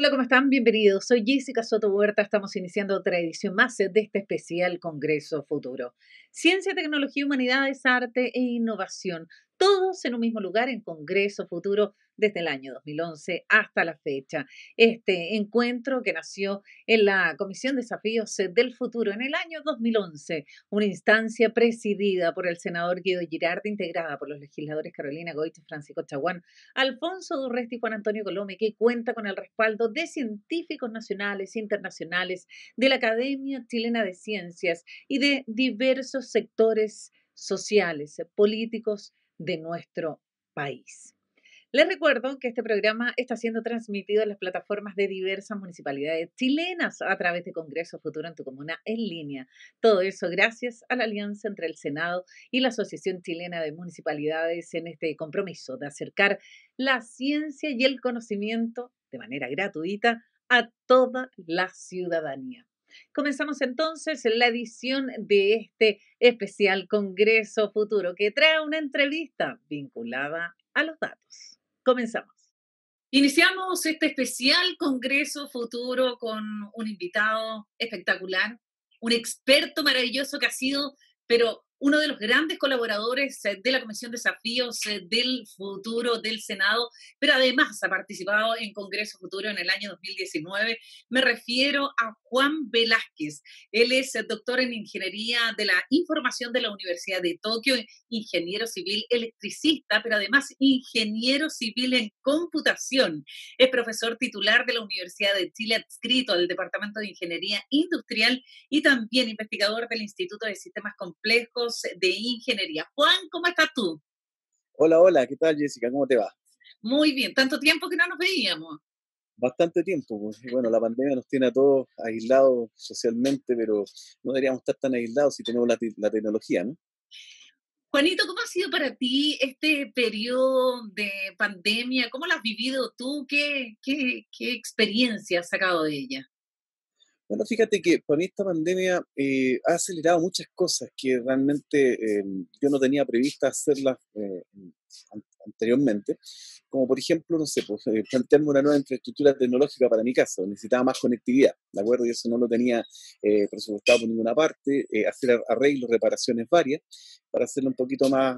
Hola, ¿cómo están? Bienvenidos. Soy Jessica Soto Huerta. Estamos iniciando otra edición más de este especial Congreso Futuro. Ciencia, tecnología, humanidades, arte e innovación. Todos en un mismo lugar en Congreso Futuro desde el año 2011 hasta la fecha. Este encuentro que nació en la Comisión de Desafíos del Futuro en el año 2011, una instancia presidida por el senador Guido Girardi, integrada por los legisladores Carolina Goich, Francisco Chaguán, Alfonso Durresti y Juan Antonio Colome, que cuenta con el respaldo de científicos nacionales e internacionales, de la Academia Chilena de Ciencias y de diversos sectores sociales, políticos de nuestro país. Les recuerdo que este programa está siendo transmitido en las plataformas de diversas municipalidades chilenas a través de Congreso Futuro en tu Comuna en línea. Todo eso gracias a la alianza entre el Senado y la Asociación Chilena de Municipalidades en este compromiso de acercar la ciencia y el conocimiento de manera gratuita a toda la ciudadanía. Comenzamos entonces la edición de este especial Congreso Futuro que trae una entrevista vinculada a los datos. Comenzamos. Iniciamos este especial Congreso Futuro con un invitado espectacular, un experto maravilloso que ha sido, pero uno de los grandes colaboradores eh, de la Comisión de Desafíos eh, del Futuro del Senado, pero además ha participado en Congreso Futuro en el año 2019. Me refiero a Juan Velázquez. Él es doctor en Ingeniería de la Información de la Universidad de Tokio, ingeniero civil electricista, pero además ingeniero civil en computación. Es profesor titular de la Universidad de Chile, adscrito al Departamento de Ingeniería Industrial y también investigador del Instituto de Sistemas Complejos de Ingeniería. Juan, ¿cómo estás tú? Hola, hola, ¿qué tal Jessica? ¿Cómo te va? Muy bien, tanto tiempo que no nos veíamos. Bastante tiempo, pues. bueno, la pandemia nos tiene a todos aislados socialmente, pero no deberíamos estar tan aislados si tenemos la, tecnología, ¿no? Juanito, ¿cómo ha sido para ti este periodo de pandemia? ¿Cómo lo has vivido tú? ¿Qué, qué, qué experiencia has sacado de ella? Bueno, fíjate que para mí esta pandemia eh, ha acelerado muchas cosas que realmente eh, yo no tenía prevista hacerlas eh, anteriormente, como por ejemplo, no sé, pues, eh, plantearme una nueva infraestructura tecnológica para mi casa, necesitaba más conectividad, ¿de acuerdo? Y eso no lo tenía eh, presupuestado por ninguna parte, eh, hacer arreglos, reparaciones varias, para hacerlo un poquito más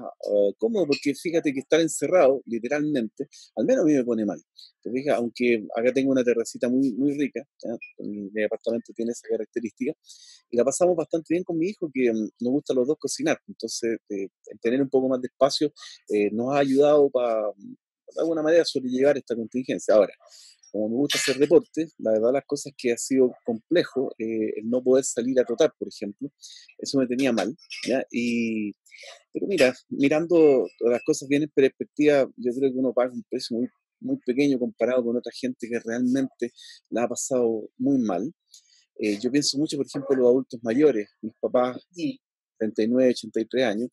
cómodo, porque fíjate que estar encerrado, literalmente, al menos a mí me pone mal. Te fijas, aunque acá tengo una terracita muy, muy rica, mi, departamento tiene esa característica, y la pasamos bastante bien con mi hijo, que mm, nos gusta los dos cocinar, entonces tener un poco más de espacio nos ha ayudado para, de alguna manera, sobrellevar esta contingencia. Ahora, como me gusta hacer deporte, la verdad las cosas que ha sido complejo, eh, el no poder salir a trotar, por ejemplo, eso me tenía mal, ¿ya? Y, pero mira, mirando las cosas bien en perspectiva, yo creo que uno paga un precio muy, muy pequeño comparado con otra gente que realmente la ha pasado muy mal. Eh, yo pienso mucho, por ejemplo, en los adultos mayores, mis papás, 39, 83 años,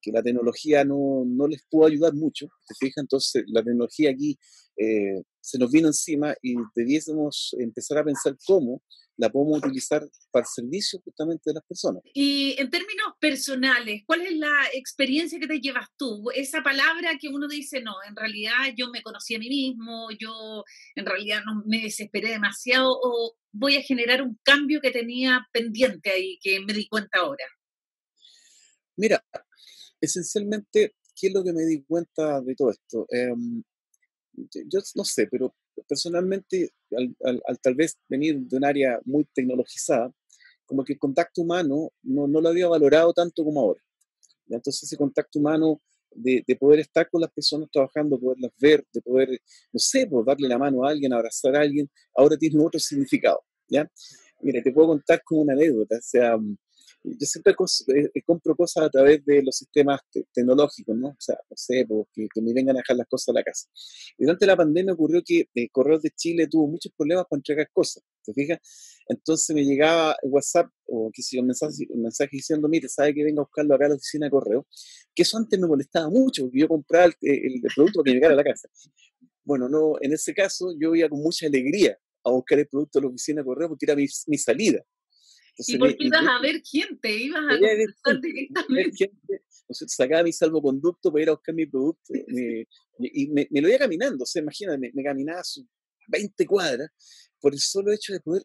que la tecnología no, no, les pudo ayudar mucho, ¿te fijas? Entonces la tecnología aquí eh, se nos vino encima y debiésemos empezar a pensar cómo la podemos utilizar para el servicio justamente de las personas. Y en términos personales, ¿cuál es la experiencia que te llevas tú? Esa palabra que uno dice, no, en realidad yo me conocí a mí mismo, yo en realidad no me desesperé demasiado o voy a generar un cambio que tenía pendiente ahí, que me di cuenta ahora. Mira, esencialmente, ¿qué es lo que me di cuenta de todo esto? Em, yo no sé, pero personalmente, al, tal vez venir de un área muy tecnologizada, como que el contacto humano no, no lo había valorado tanto como ahora. Entonces ese contacto humano de, de, poder estar con las personas trabajando, poderlas ver, de poder, no sé, pues darle la mano a alguien, abrazar a alguien, ahora tiene otro significado. ¿ya? Mira, te puedo contar como una anécdota. O sea, yo siempre eh, eh, compro cosas a través de los sistemas tecnológicos, ¿no? O sea, no sé, porque que, me vengan a dejar las cosas a la casa. Y durante la pandemia ocurrió que eh, Correos de Chile tuvo muchos problemas para entregar cosas, ¿te fijas? Entonces me llegaba WhatsApp o que si un mensaje, un mensaje diciendo, mire, sabe que venga a buscarlo acá a la oficina de correo, que eso antes me molestaba mucho, porque yo compraba el, el, producto que llegara a la casa. Bueno, no, en ese caso yo iba con mucha alegría a buscar el producto a la oficina de correo porque era mi, mi salida. ¿Y por qué ibas a ver gente? ¿Ibas a ver directamente? Entonces sacaba mi salvoconducto para ir a buscar mi producto y me, me, lo iba caminando, o sea, imagínate, me, caminaba 20 cuadras, por el solo hecho de poder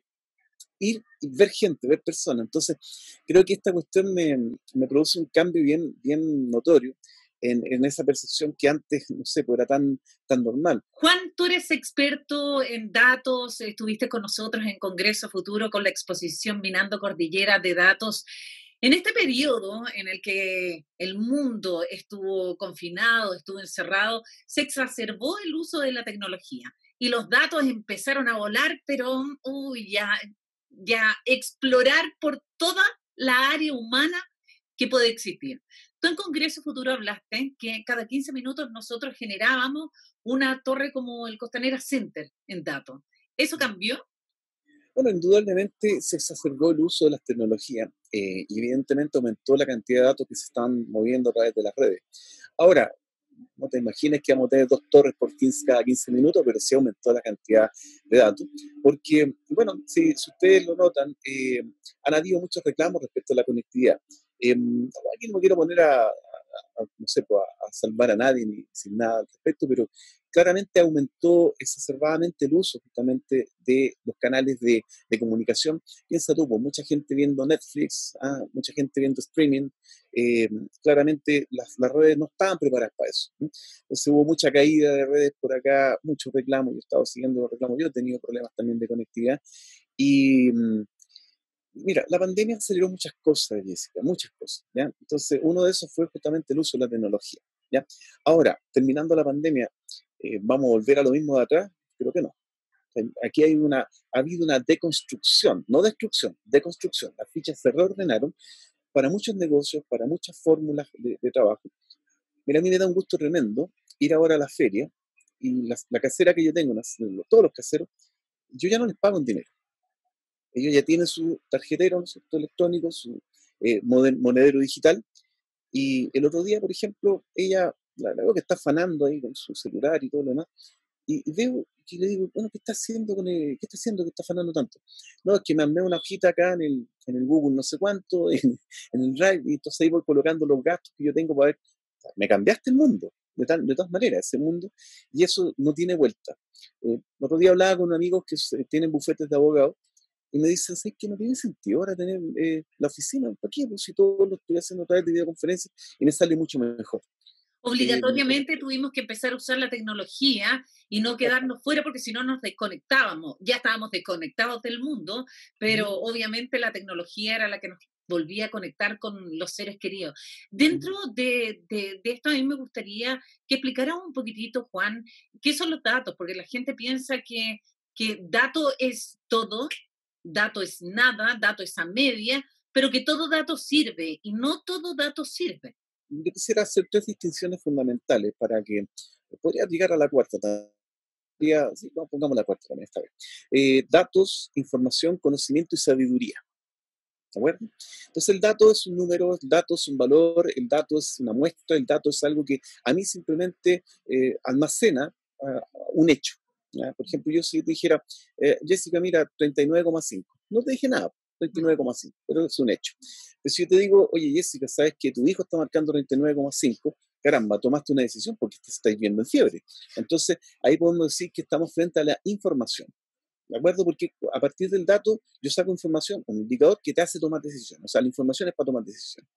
ir y ver gente, ver personas. Entonces, creo que esta cuestión me, me produce un cambio bien, bien notorio en, en, esa percepción que antes, no sé, pues era tan, tan normal. Juan, tú eres experto en datos, estuviste con nosotros en Congreso Futuro con la exposición Minando Cordillera de Datos. En este periodo en el que el mundo estuvo confinado, estuvo encerrado, se exacerbó el uso de la tecnología y los datos empezaron a volar, pero uy, ya, ya explorar por toda la área humana que puede existir. Tú en Congreso Futuro hablaste que cada 15 minutos nosotros generábamos una torre como el Costanera Center en datos. ¿Eso cambió? Bueno, indudablemente se exacerbó el uso de las tecnologías eh, y evidentemente aumentó la cantidad de datos que se están moviendo a través de las redes. Ahora, no te imagines que vamos a tener dos torres por 15, cada 15 minutos, pero sí aumentó la cantidad de datos. Porque, bueno, si, ustedes lo notan, eh, han habido muchos reclamos respecto a la conectividad. Eh, aquí no me quiero poner a, no sé, pues, a, salvar a nadie ni sin nada al respecto, pero claramente aumentó exacerbadamente el uso justamente de los canales de, comunicación. Piensa tú, pues, mucha gente viendo Netflix, ah, mucha gente viendo streaming, eh, claramente las, las, redes no estaban preparadas para eso. Entonces hubo mucha caída de redes por acá, muchos reclamos, yo he estado siguiendo los reclamos, yo he tenido problemas también de conectividad. Y, mm, Mira, la pandemia aceleró muchas cosas, Jessica, muchas cosas. Entonces, uno de esos fue justamente el uso de la tecnología. Ahora, terminando la pandemia, eh, ¿vamos a volver a lo mismo de atrás? Creo que no. Aquí hay una, ha habido una deconstrucción, no destrucción, deconstrucción. Las fichas se reordenaron para muchos negocios, para muchas fórmulas de, trabajo. Mira, a mí me da un gusto tremendo ir ahora a la feria y la, la casera que yo tengo, todos los caseros, yo ya no les pago en dinero ellos ya tienen su tarjetero electrónico, su eh, monedero digital. Y el otro día, por ejemplo, ella, la, veo que está afanando ahí con su celular y todo lo demás. Y, veo y le digo, bueno, ¿qué está haciendo con ¿Qué está haciendo que está afanando tanto? No, es que me armé una hojita acá en el, en el Google no sé cuánto, en, el Drive, y entonces ahí voy colocando los gastos que yo tengo para ver. Me cambiaste el mundo, de, tal, de todas maneras, ese mundo, y eso no tiene vuelta. Eh, el otro día hablaba con amigos que tienen bufetes de abogados y me dicen, ¿sabes que no tiene sentido ahora tener eh, la oficina? ¿Para qué? Pues si todo lo estoy haciendo a través de videoconferencia y me sale mucho mejor. Obligatoriamente tuvimos que empezar a usar la tecnología y no quedarnos fuera porque si no nos desconectábamos. Ya estábamos desconectados del mundo, pero obviamente la tecnología era la que nos volvía a conectar con los seres queridos. Dentro de, de, de, esto a mí me gustaría que explicara un poquitito, Juan, qué son los datos, porque la gente piensa que, que dato es todo dato es nada, dato es a media, pero que todo dato sirve y no todo dato sirve. Yo quisiera hacer tres distinciones fundamentales para que podría llegar a la cuarta. Sí, no, pongamos la cuarta también esta vez. Eh, datos, información, conocimiento y sabiduría. ¿De acuerdo? Entonces el dato es un número, el dato es un valor, el dato es una muestra, el dato es algo que a mí simplemente eh, almacena uh, un hecho. Por ejemplo, yo si dijera, eh, Jessica, mira, 39,5. No te dije nada, 39,5, pero es un hecho. Pero si yo te digo, oye, Jessica, sabes que tu hijo está marcando 39,5, caramba, tomaste una decisión porque te estáis viendo en fiebre. Entonces, ahí podemos decir que estamos frente a la información. ¿De acuerdo? Porque a partir del dato yo saco información, un indicador que te hace tomar decisiones. O sea, la información es para tomar decisiones.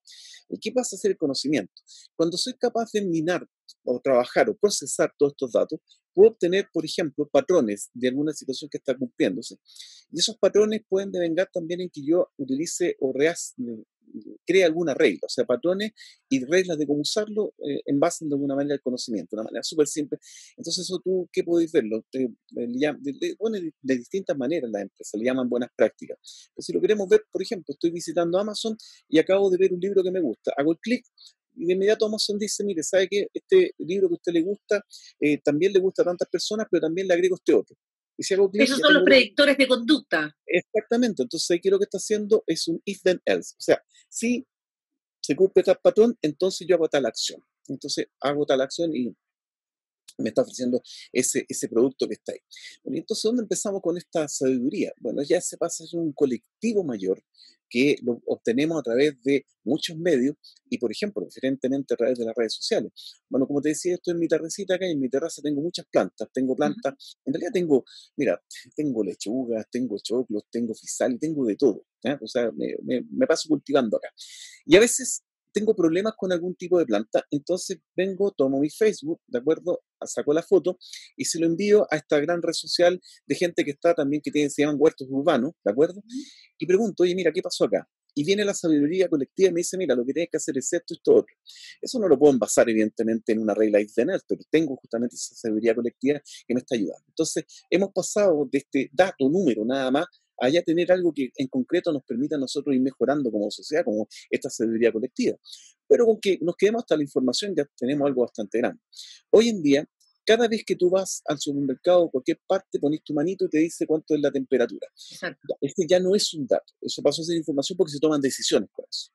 ¿Y qué pasa a ser el conocimiento? Cuando soy capaz de minar o trabajar o procesar todos estos datos, puedo obtener, por ejemplo, patrones de alguna situación que está cumpliéndose. Y esos patrones pueden devengar también en que yo utilice o cree alguna regla, o sea, patrones y reglas de cómo usarlo eh, en base de alguna manera al conocimiento, de una manera súper simple. Entonces, eso tú, ¿qué podéis verlo? Te, de, de, distintas maneras la empresa, le llaman buenas prácticas. Pero si lo queremos ver, por ejemplo, estoy visitando Amazon y acabo de ver un libro que me gusta, hago el clic y de inmediato Amazon dice, mire, ¿sabe que Este libro que a usted le gusta, eh, también le gusta a tantas personas, pero también le agrego este otro. Esos son los predictores de conducta. Exactamente. Entonces aquí lo que está haciendo es un if then else. O sea, si se cumple tal patrón, entonces yo hago tal acción. Entonces hago tal acción y me está ofreciendo ese, ese producto que está ahí. Bueno, entonces, ¿dónde empezamos con esta sabiduría? Bueno, ya se pasa a un colectivo mayor que lo obtenemos a través de muchos medios y, por ejemplo, diferentemente a través de las redes sociales. Bueno, como te decía, esto en mi terracita acá, en mi terraza tengo muchas plantas, tengo plantas, en realidad tengo, mira, tengo lechugas, tengo choclos, tengo fisal, tengo de todo, o sea, me, me paso cultivando acá. Y a veces tengo problemas con algún tipo de planta, entonces vengo, tomo mi Facebook, ¿de acuerdo? Saco la foto y se lo envío a esta gran red social de gente que está también, que tiene, se llaman huertos urbanos, ¿de acuerdo? Y pregunto, oye, mira, ¿qué pasó acá? Y viene la sabiduría colectiva y me dice, mira, lo que tienes que hacer es esto, esto, otro. Eso no lo puedo basar, evidentemente, en una regla de pero tengo justamente esa sabiduría colectiva que me está ayudando. Entonces, hemos pasado de este dato, número, nada más, a ya tener algo que en concreto nos permita a nosotros ir mejorando como sociedad, como esta sabiduría colectiva. Pero con que nos quedemos hasta la información ya tenemos algo bastante grande. Hoy en día, cada vez que tú vas al supermercado o cualquier parte, pones tu manito y te dice cuánto es la temperatura. Exacto. Este ya no es un dato, eso pasó a ser información porque se toman decisiones con eso.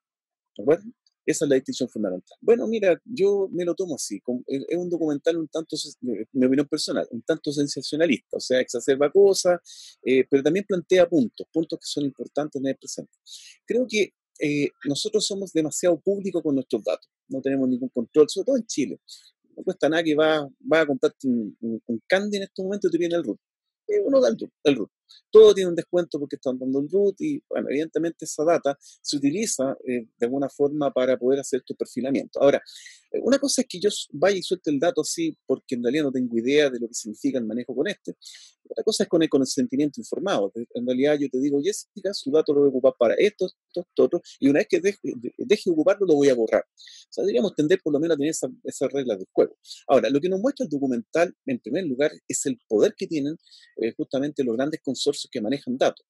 ¿De acuerdo? Esa es la distinción fundamental. Bueno, mira, yo me lo tomo así. Es un documental un tanto, mi opinión personal, un tanto sensacionalista, o sea, exacerba cosas, eh, pero también plantea puntos, puntos que son importantes en el presente. Creo que eh, nosotros somos demasiado públicos con nuestros datos, no tenemos ningún control, sobre todo en Chile. No cuesta nada que va, va a comprarte un, un, candy en este momento y te viene el root. Uno da el root todo tiene un descuento porque están dando un root y, bueno, evidentemente esa data se utiliza eh, de alguna forma para poder hacer tu perfilamiento. Ahora, eh, una cosa es que yo vaya y suelte el dato así porque en realidad no tengo idea de lo que significa el manejo con este. Otra cosa es con el consentimiento informado. En realidad yo te digo, Jessica, su dato lo voy a ocupar para esto, esto, esto, y una vez que deje, deje, de ocuparlo, lo voy a borrar. O sea, deberíamos tender por lo menos a tener esas esa reglas del juego. Ahora, lo que nos muestra el documental, en primer lugar, es el poder que tienen eh, justamente los grandes consorcios que manejan datos.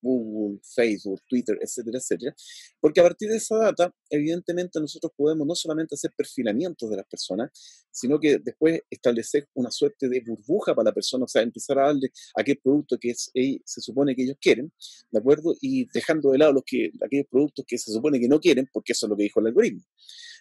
Google, Facebook, Twitter, etcétera, etcétera. Porque a partir de esa data, evidentemente nosotros podemos no solamente hacer perfilamientos de las personas, sino que después establecer una suerte de burbuja para la persona, o sea, empezar a darle aquel producto que es, se supone que ellos quieren, ¿de acuerdo? Y dejando de lado los que, aquellos productos que se supone que no quieren, porque eso es lo que dijo el algoritmo.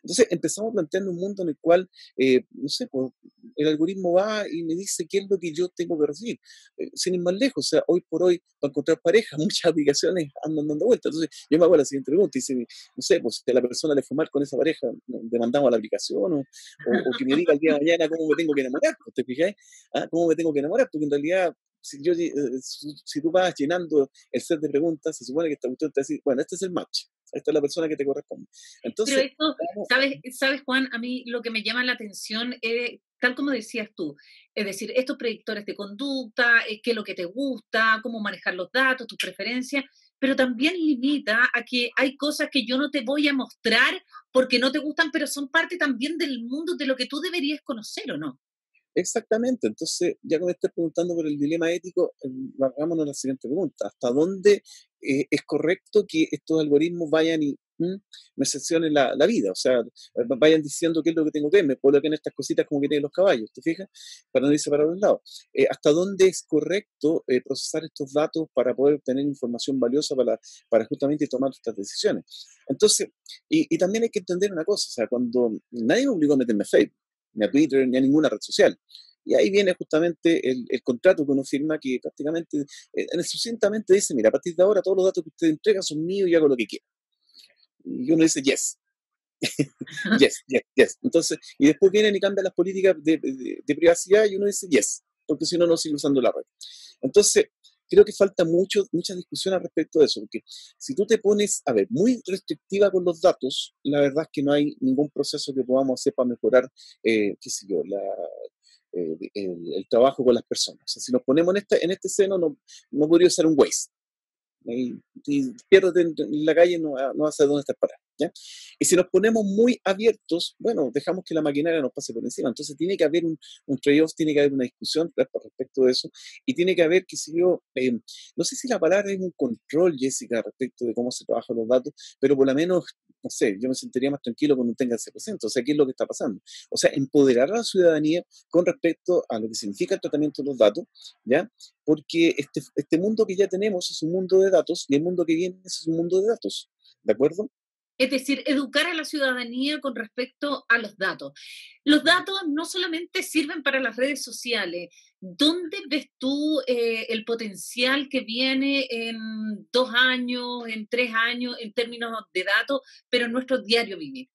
Entonces empezamos a plantear un mundo en el cual, eh, no sé, pues, el algoritmo va y me dice qué es lo que yo tengo que recibir. Eh, sin ir más lejos, o sea, hoy por hoy, para encontrar pareja, muchas aplicaciones andan dando vueltas. Entonces yo me hago la siguiente pregunta y dice, no sé, pues si a la persona le fumar con esa pareja, demandamos a la aplicación o, o, que me diga el día de mañana cómo me tengo que enamorar, ¿te fijáis? ¿Ah? ¿Cómo me tengo que enamorar? Porque en realidad si, yo, eh, si tú vas llenando el set de preguntas, se supone que esta cuestión te dice, bueno, este es el match, esta es la persona que te corresponde. Entonces, Pero esto, ¿sabes, ¿sabes, Juan? A mí lo que me llama la atención es, tal como decías tú, es decir, estos predictores de conducta, eh, qué es lo que te gusta, cómo manejar los datos, tus preferencias, pero también limita a que hay cosas que yo no te voy a mostrar porque no te gustan, pero son parte también del mundo de lo que tú deberías conocer, ¿o no? Exactamente, entonces ya que me estás preguntando por el dilema ético, em, hagámonos la siguiente pregunta, ¿hasta dónde eh, es correcto que estos algoritmos vayan y me seccionen la, la, vida? O sea, vayan diciendo qué es lo que tengo que ver, me coloquen estas cositas como que tienen los caballos, ¿te fijas? Para no irse para los lados. Eh, ¿Hasta dónde es correcto eh, procesar estos datos para poder obtener información valiosa para, para justamente tomar estas decisiones? Entonces, y, y también hay que entender una cosa, o sea, cuando nadie me obligó a meterme a Facebook, ni a Twitter, ni a ninguna red social. Y ahí viene justamente el, el contrato que uno firma que prácticamente, eh, sucintamente dice, mira, a partir de ahora todos los datos que usted entrega son míos y hago lo que quiera. Y uno dice, yes. yes, yes, yes. Entonces, y después vienen y cambian las políticas de, de, privacidad y uno dice, yes, porque si no, no sigue usando la red. Entonces, creo que falta mucho, mucha discusión al respecto de eso, porque si tú te pones, a ver, muy restrictiva con los datos, la verdad es que no hay ningún proceso que podamos hacer para mejorar, eh, qué sé yo, la, eh, el, trabajo con las personas. O sea, si nos ponemos en este, en este seno, no, no podría ser un waste. Y, y en, la calle, no, no va a saber dónde estar parado. Y si nos ponemos muy abiertos, bueno, dejamos que la maquinaria nos pase por encima. Entonces tiene que haber un, un trade-off, tiene que haber una discusión respecto de eso, y tiene que haber, que si yo, eh, no sé si la palabra es un control, Jessica, respecto de cómo se trabajan los datos, pero por lo menos, no sé, yo me sentiría más tranquilo cuando tenga ese presente. O sea, ¿qué es lo que está pasando? O sea, empoderar a la ciudadanía con respecto a lo que significa el tratamiento de los datos, ¿ya? Porque este, este mundo que ya tenemos es un mundo de datos y el mundo que viene es un mundo de datos, ¿de acuerdo? Es decir, educar a la ciudadanía con respecto a los datos. Los datos no solamente sirven para las redes sociales. ¿Dónde ves tú eh, el potencial que viene en dos años, en tres años, en términos de datos, pero en nuestro diario vivir?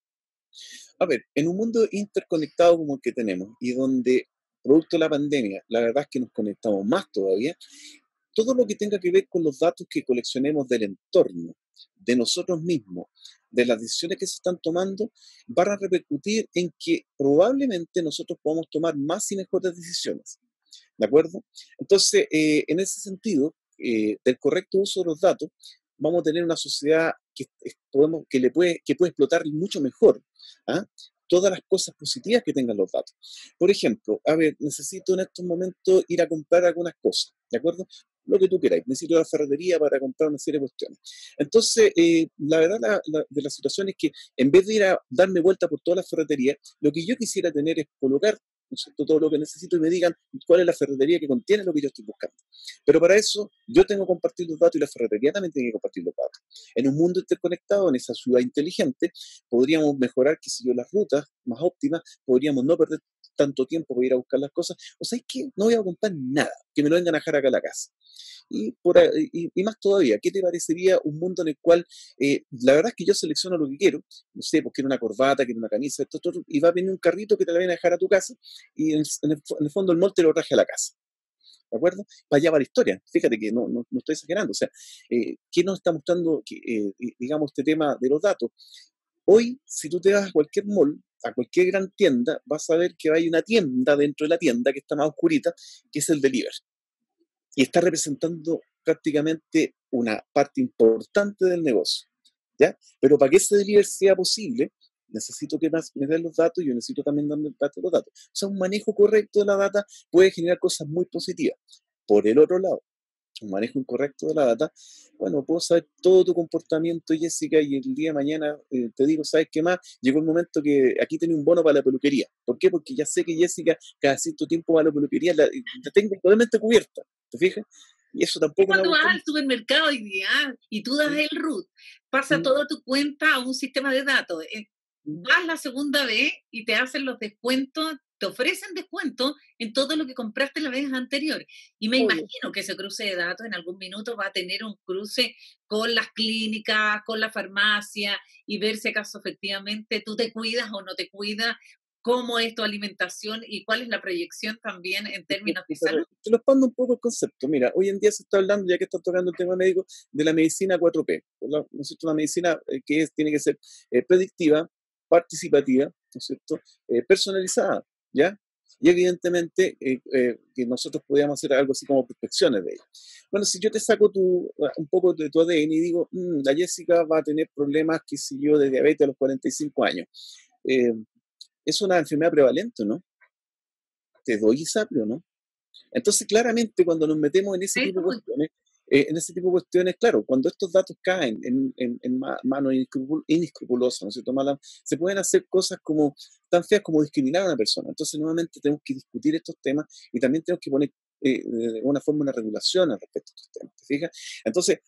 A ver, en un mundo interconectado como el que tenemos y donde, producto de la pandemia, la verdad es que nos conectamos más todavía, todo lo que tenga que ver con los datos que coleccionemos del entorno, de nosotros mismos, de las decisiones que se están tomando, van a repercutir en que probablemente nosotros podamos tomar más y mejores decisiones. ¿De acuerdo? Entonces, eh, en ese sentido, eh, del correcto uso de los datos, vamos a tener una sociedad que, podemos, que, le puede, que puede explotar mucho mejor ¿ah? Todas las cosas positivas que tengan los datos. Por ejemplo, a ver, necesito en estos momentos ir a comprar algunas cosas, ¿de acuerdo? Lo que tú queráis, necesito la ferretería para comprar una serie de cuestiones. Entonces, eh, la verdad de la situación es que en vez de ir a darme vuelta por toda la ferretería, lo que yo quisiera tener es colocar todo lo que necesito y me digan cuál es la ferretería que contiene lo que yo estoy buscando. Pero para eso yo tengo que compartir los datos y la ferretería también tiene que compartir los datos. En un mundo interconectado, en esa ciudad inteligente, podríamos mejorar, qué sé yo, las rutas más óptimas, podríamos no perder tanto tiempo para ir a buscar las cosas. O sea, es que no voy a comprar nada, que me lo vengan a dejar acá a la casa. Y, por, y, más todavía, ¿qué te parecería un mundo en el cual eh, la verdad es que yo selecciono lo que quiero? No sé, pues quiero una corbata, quiero una camisa, esto, y va a venir un carrito que te la viene a dejar a tu casa y en, el, fondo el molde te lo traje a la casa. ¿De acuerdo? Para allá va la historia. Fíjate que no, no, estoy exagerando. O sea, eh, ¿qué nos está mostrando, que, eh, digamos, este tema de los datos? Hoy, si tú te vas a cualquier mall, a cualquier gran tienda, vas a ver que hay una tienda dentro de la tienda que está más oscurita, que es el delivery y está representando prácticamente una parte importante del negocio. ¿ya? Pero para que ese delivery sea posible, necesito que me den los datos y yo necesito también darme el dato los datos. O sea, un manejo correcto de la data puede generar cosas muy positivas. Por el otro lado, un manejo incorrecto de la data, bueno, puedo saber todo tu comportamiento, Jessica, y el día de mañana eh, te digo, ¿sabes qué más? Llegó el momento que aquí tenía un bono para la peluquería. ¿Por qué? Porque ya sé que Jessica cada cierto tiempo va a la peluquería, la, la tengo totalmente cubierta, ¿te fijas? Y eso tampoco... Cuando vas al supermercado y, día y tú das el root, pasa toda tu cuenta a un sistema de datos. Eh, vas la segunda vez y te hacen los descuentos te ofrecen descuento en todo lo que compraste la vez anterior. Y me imagino que ese cruce de datos en algún minuto va a tener un cruce con las clínicas, con la farmacia y ver si acaso efectivamente tú te cuidas o no te cuidas, cómo es tu alimentación y cuál es la proyección también en términos de salud. Te lo expando un poco el concepto. Mira, hoy en día se está hablando, ya que está tocando el tema médico, de la medicina 4P. ¿no es cierto? Una medicina eh, que tiene que ser eh, predictiva, participativa, ¿no es cierto? Eh, personalizada. ¿Ya? Y evidentemente eh, eh, que nosotros podíamos hacer algo así como prospecciones de ella. Bueno, si yo te saco tu, ah, un poco de tu ADN y digo, mm, la Jessica va a tener problemas, que si yo, de diabetes a los 45 años, eh, es una enfermedad prevalente, ¿no? Te doy isaprio, ¿no? Entonces, claramente, cuando nos metemos en ese tipo de cuestiones, eh, en ese tipo de cuestiones, claro, cuando estos datos caen en, en, manos inescrupulosas, ¿no es cierto? se pueden hacer cosas como tan feas como discriminar a una persona. Entonces, nuevamente, tenemos que discutir estos temas y también tenemos que poner eh, de alguna forma una regulación al respecto de estos temas. ¿Te fijas? Entonces,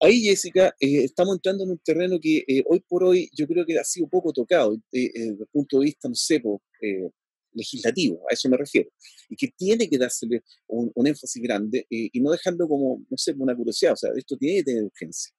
ahí, Jessica, eh, estamos entrando en un terreno que hoy por hoy yo creo que ha sido poco tocado desde el punto de vista, no sé, legislativo, a eso me refiero, y que tiene que dársele un, énfasis grande eh, y no dejarlo como, no sé, una curiosidad, o sea, esto tiene que tener urgencia.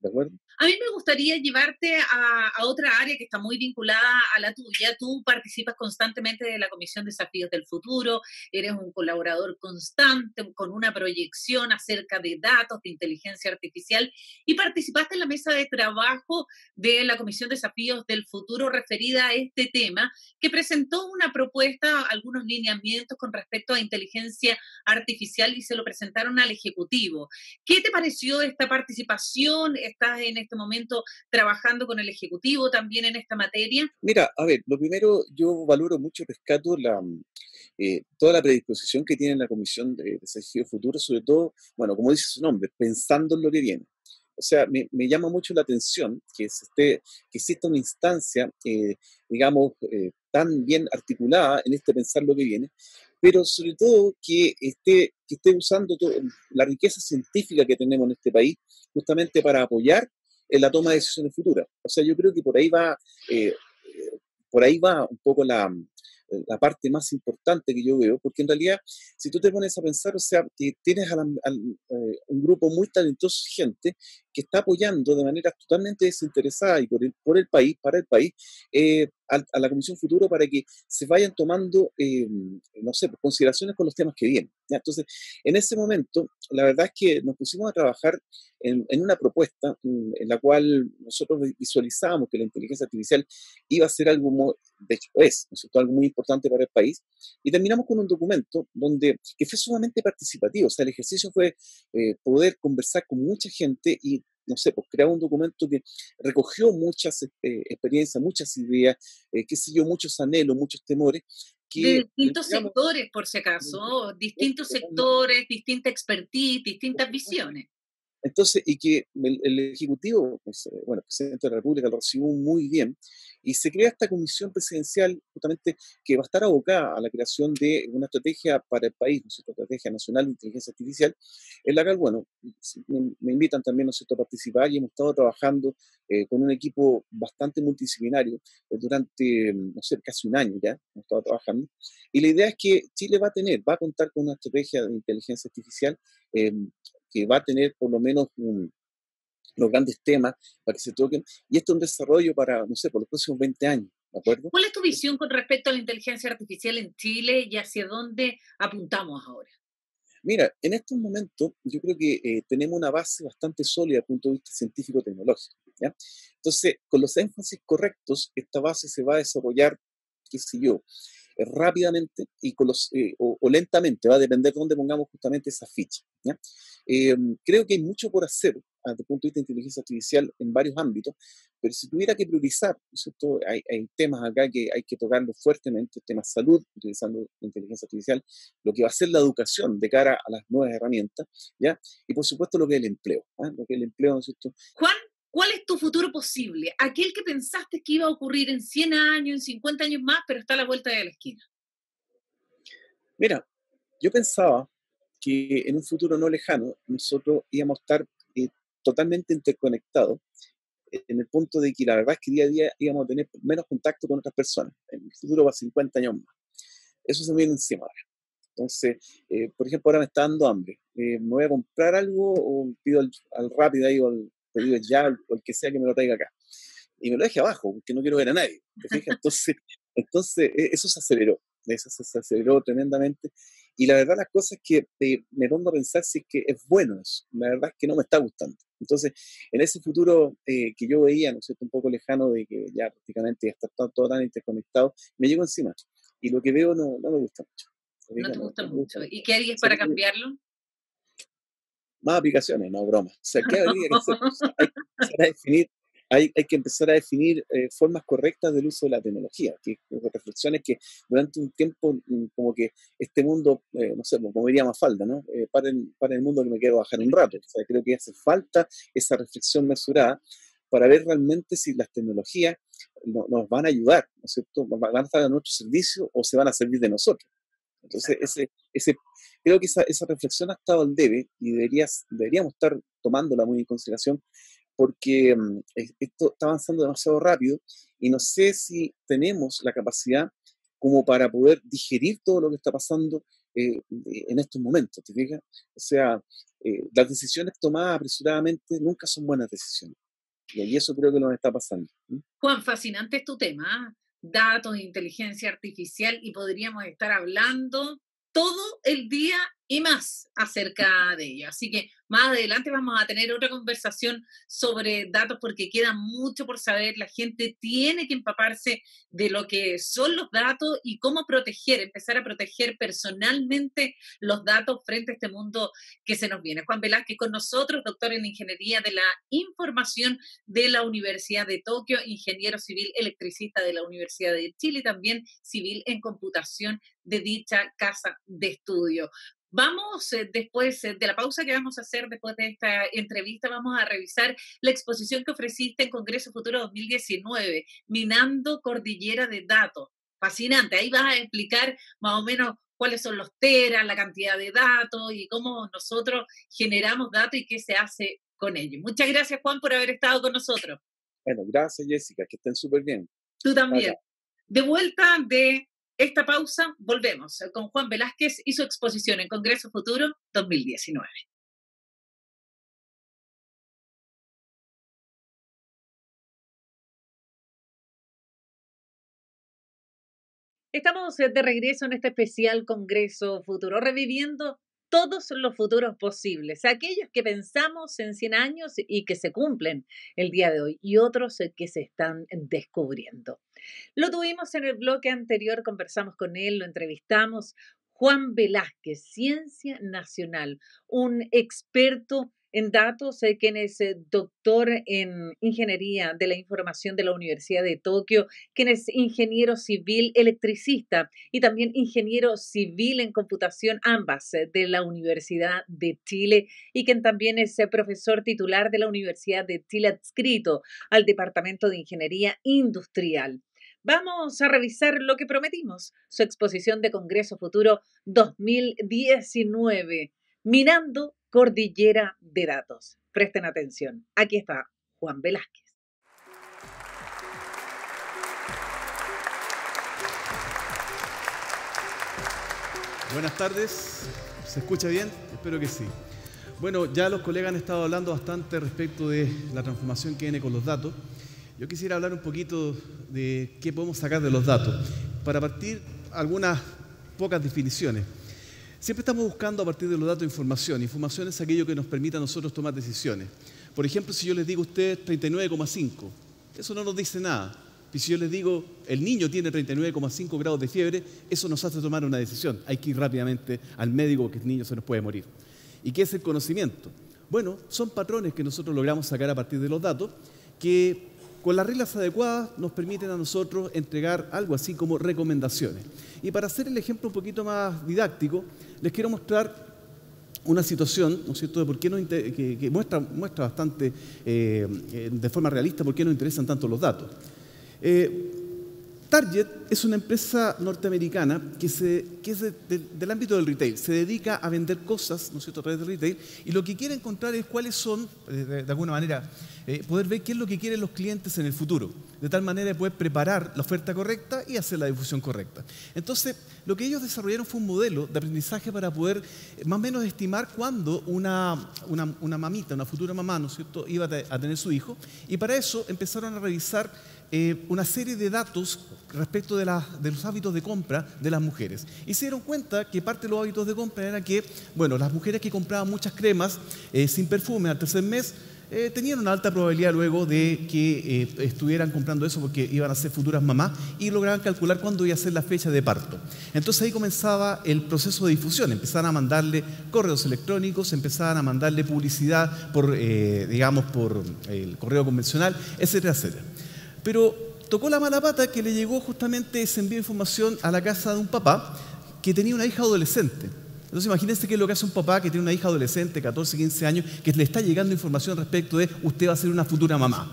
¿De acuerdo? A mí me gustaría llevarte a, otra área que está muy vinculada a la tuya. Tú participas constantemente de la Comisión Desafíos del Futuro, eres un colaborador constante con una proyección acerca de datos, de inteligencia artificial y participaste en la mesa de trabajo de la Comisión Desafíos del Futuro referida a este tema, que presentó una propuesta, algunos lineamientos con respecto a inteligencia artificial y se lo presentaron al Ejecutivo. ¿Qué te pareció esta participación? ¿Estás en este momento trabajando con el Ejecutivo también en esta materia? Mira, a ver, lo primero, yo valoro mucho, rescato la, eh, toda la predisposición que tiene la Comisión de Desafío Futuro, sobre todo, bueno, como dice su nombre, pensando en lo que viene. O sea, me, llama mucho la atención que, esté, que exista una instancia, eh, digamos, eh, tan bien articulada en este pensar lo que viene, pero sobre todo que esté, que esté usando la riqueza científica que tenemos en este país justamente para apoyar en la toma de decisiones futuras. O sea, yo creo que por ahí va, eh, por ahí va un poco la, la parte más importante que yo veo, porque en realidad, si tú te pones a pensar, o sea, que tienes a eh, un grupo muy talentoso gente que está apoyando de manera totalmente desinteresada y por el, por el país, para el país, eh, a, la Comisión Futuro para que se vayan tomando, eh, no sé, consideraciones con los temas que vienen. Entonces, en ese momento, la verdad es que nos pusimos a trabajar en, una propuesta mm, en la cual nosotros visualizábamos que la inteligencia artificial iba a ser algo, de hecho es, ¿no algo muy importante para el país, y terminamos con un documento donde, que fue sumamente participativo, o sea, el ejercicio fue eh, poder conversar con mucha gente y no sé, pues crear un documento que recogió muchas eh, experiencias, muchas ideas, eh, qué sé yo, muchos anhelos, muchos temores. Que, de distintos sectores, por si acaso, distintos sectores, distinta expertise, distintas visiones. Entonces, y que el, Ejecutivo, pues, eh, bueno, el presidente de la República lo recibió muy bien, y se crea esta comisión presidencial justamente que va a estar abocada a la creación de una estrategia para el país, ¿no estrategia nacional de inteligencia artificial, en la cual, bueno, me, invitan también ¿no a participar y hemos estado trabajando eh, con un equipo bastante multidisciplinario eh, durante, no sé, casi un año ya, hemos estado trabajando, y la idea es que Chile va a tener, va a contar con una estrategia de inteligencia artificial que va a tener por lo menos los grandes temas para que se toquen. Y esto es un desarrollo para, no sé, por los próximos 20 años. ¿De acuerdo? ¿Cuál es tu visión con respecto a la inteligencia artificial en Chile y hacia dónde apuntamos ahora? Mira, en estos momentos yo creo que eh, tenemos una base bastante sólida desde el punto de vista científico-tecnológico. Entonces, con los énfasis correctos, esta base se va a desarrollar, qué sé yo, eh, rápidamente y con los, eh, o, lentamente, va a depender de dónde pongamos justamente esa ficha. Eh, creo que hay mucho por hacer desde el punto de vista de inteligencia artificial en varios ámbitos, pero si tuviera que priorizar, Hay, hay, temas acá que hay que tocarlos fuertemente, el tema salud, utilizando inteligencia artificial, lo que va a ser la educación de cara a las nuevas herramientas, ¿ya? Y por supuesto lo que es el empleo, ¿ah? lo que es el empleo, ¿no es cierto? Juan, ¿Cuál es tu futuro posible? Aquel que pensaste que iba a ocurrir en 100 años, en 50 años más, pero está a la vuelta de la esquina. Mira, yo pensaba que en un futuro no lejano nosotros íbamos a estar eh, totalmente interconectados en el punto de que la verdad es que día a día íbamos a tener menos contacto con otras personas. En el futuro va a 50 años más. Eso se me viene encima ahora. Entonces, eh, por ejemplo, ahora me está dando hambre. Eh, ¿Me voy a comprar algo o pido al, rápido ahí o al, pedido ya o el que sea que me lo traiga acá. Y me lo deje abajo, porque no quiero ver a nadie. Entonces, entonces e, eso se aceleró, eso se aceleró tremendamente. Y la verdad las cosas que me pongo a pensar si es que es bueno eso. La verdad es que no me está gustando. Entonces, en ese futuro eh, que yo veía, ¿no es cierto?, un poco lejano de que ya prácticamente ya está todo, tan interconectado, me llego encima. Y lo que veo no, no me gusta mucho. No te gusta mucho. ¿Y qué harías para cambiarlo? más aplicaciones, no broma. O sea, ¿qué habría que hacer? Hay, definir, hay, hay, que empezar a definir eh, formas correctas del uso de la tecnología, que, reflexiones que durante un tiempo mm, como que este mundo, eh, no sé, como diría Mafalda, ¿no? Eh, para, el, para el mundo que me quiero bajar un rato. O sea, creo que hace falta esa reflexión mesurada para ver realmente si las tecnologías nos van a ayudar, ¿no es cierto? Van a estar a nuestro servicio o se van a servir de nosotros. Entonces, ese, ese, creo que esa, esa reflexión ha estado al debe y deberías, deberíamos estar tomándola muy en consideración porque mm, esto está avanzando demasiado rápido y no sé si tenemos la capacidad como para poder digerir todo lo que está pasando eh, en estos momentos, ¿te fijas? O sea, eh, las decisiones tomadas apresuradamente nunca son buenas decisiones. Y eso creo que nos está pasando. Juan, fascinante es tu tema. datos, inteligencia artificial y podríamos estar hablando todo el día y más acerca de ello. Así que más adelante vamos a tener otra conversación sobre datos porque queda mucho por saber. La gente tiene que empaparse de lo que son los datos y cómo proteger, empezar a proteger personalmente los datos frente a este mundo que se nos viene. Juan Velázquez con nosotros, doctor en Ingeniería de la Información de la Universidad de Tokio, ingeniero civil electricista de la Universidad de Chile y también civil en computación de dicha casa de estudio. Vamos, eh, después eh, de la pausa que vamos a hacer después de esta entrevista, vamos a revisar la exposición que ofreciste en Congreso Futuro 2019, Minando Cordillera de Datos. Fascinante, ahí vas a explicar más o menos cuáles son los teras, la cantidad de datos y cómo nosotros generamos datos y qué se hace con ello. Muchas gracias, Juan, por haber estado con nosotros. Bueno, gracias, Jessica, que estén súper bien. Tú también. De vuelta de esta pausa, volvemos con Juan Velázquez y su exposición en Congreso Futuro 2019. Estamos de regreso en este especial Congreso Futuro, reviviendo todos los futuros posibles, aquellos que pensamos en 100 años y que se cumplen el día de hoy y otros que se están descubriendo. Lo tuvimos en el bloque anterior, conversamos con él, lo entrevistamos. Juan Velázquez, Ciencia Nacional, un experto en datos, eh, quien es eh, doctor en Ingeniería de la Información de la Universidad de Tokio, quien es ingeniero civil electricista y también ingeniero civil en computación, ambas eh, de la Universidad de Chile, y quien también es profesor titular de la Universidad de Chile adscrito al Departamento de Ingeniería Industrial. Vamos a revisar lo que prometimos, su exposición de Congreso Futuro 2019, Mirando Cordillera de Datos. Presten atención. Aquí está Juan Velázquez. Buenas tardes. ¿Se escucha bien? Espero que sí. Bueno, ya los colegas han estado hablando bastante respecto de la transformación que viene con los datos. Yo quisiera hablar un poquito de qué podemos sacar de los datos. Para partir, algunas pocas definiciones. Siempre estamos buscando a partir de los datos información. Información es aquello que nos permite a nosotros tomar decisiones. Por ejemplo, si yo les digo a ustedes 39,5, eso no nos dice nada. Y si yo les digo el niño tiene 39,5 grados de fiebre, eso nos hace tomar una decisión. Hay que ir rápidamente al médico porque el niño se nos puede morir. ¿Y qué es el conocimiento? Bueno, son patrones que nosotros logramos sacar a partir de los datos que con las reglas adecuadas nos permiten a nosotros entregar algo así como recomendaciones. Y para hacer el ejemplo un poquito más didáctico, les quiero mostrar una situación, ¿no es cierto?, de por qué que, muestra, muestra bastante eh, de forma realista por qué nos interesan tanto los datos. Eh, Target es una empresa norteamericana que, es del ámbito del retail, se dedica a vender cosas, ¿no es cierto?, a través del retail, y lo que quiere encontrar es cuáles son, de, alguna manera, eh, poder ver qué es lo que quieren los clientes en el futuro, de tal manera de poder preparar la oferta correcta y hacer la difusión correcta. Entonces, lo que ellos desarrollaron fue un modelo de aprendizaje para poder eh, más o menos estimar cuándo una, una, una mamita, una futura mamá, ¿no es cierto?, iba a tener su hijo, y para eso empezaron a revisar eh, una serie de datos respecto de, los hábitos de compra de las mujeres. Y se dieron cuenta que parte de los hábitos de compra era que, bueno, las mujeres que compraban muchas cremas eh, sin perfume al tercer mes, eh, tenían una alta probabilidad luego de que estuvieran comprando eso porque iban a ser futuras mamás y lograban calcular cuándo iba a ser la fecha de parto. Entonces ahí comenzaba el proceso de difusión, empezaban a mandarle correos electrónicos, empezaban a mandarle publicidad por, digamos, por el correo convencional, etcétera, etcétera. Pero tocó la mala pata que le llegó justamente ese envío de información a la casa de un papá que tenía una hija adolescente. Entonces imagínense qué es lo que hace un papá que tiene una hija adolescente, 14, 15 años, que le está llegando información respecto de usted va a ser una futura mamá.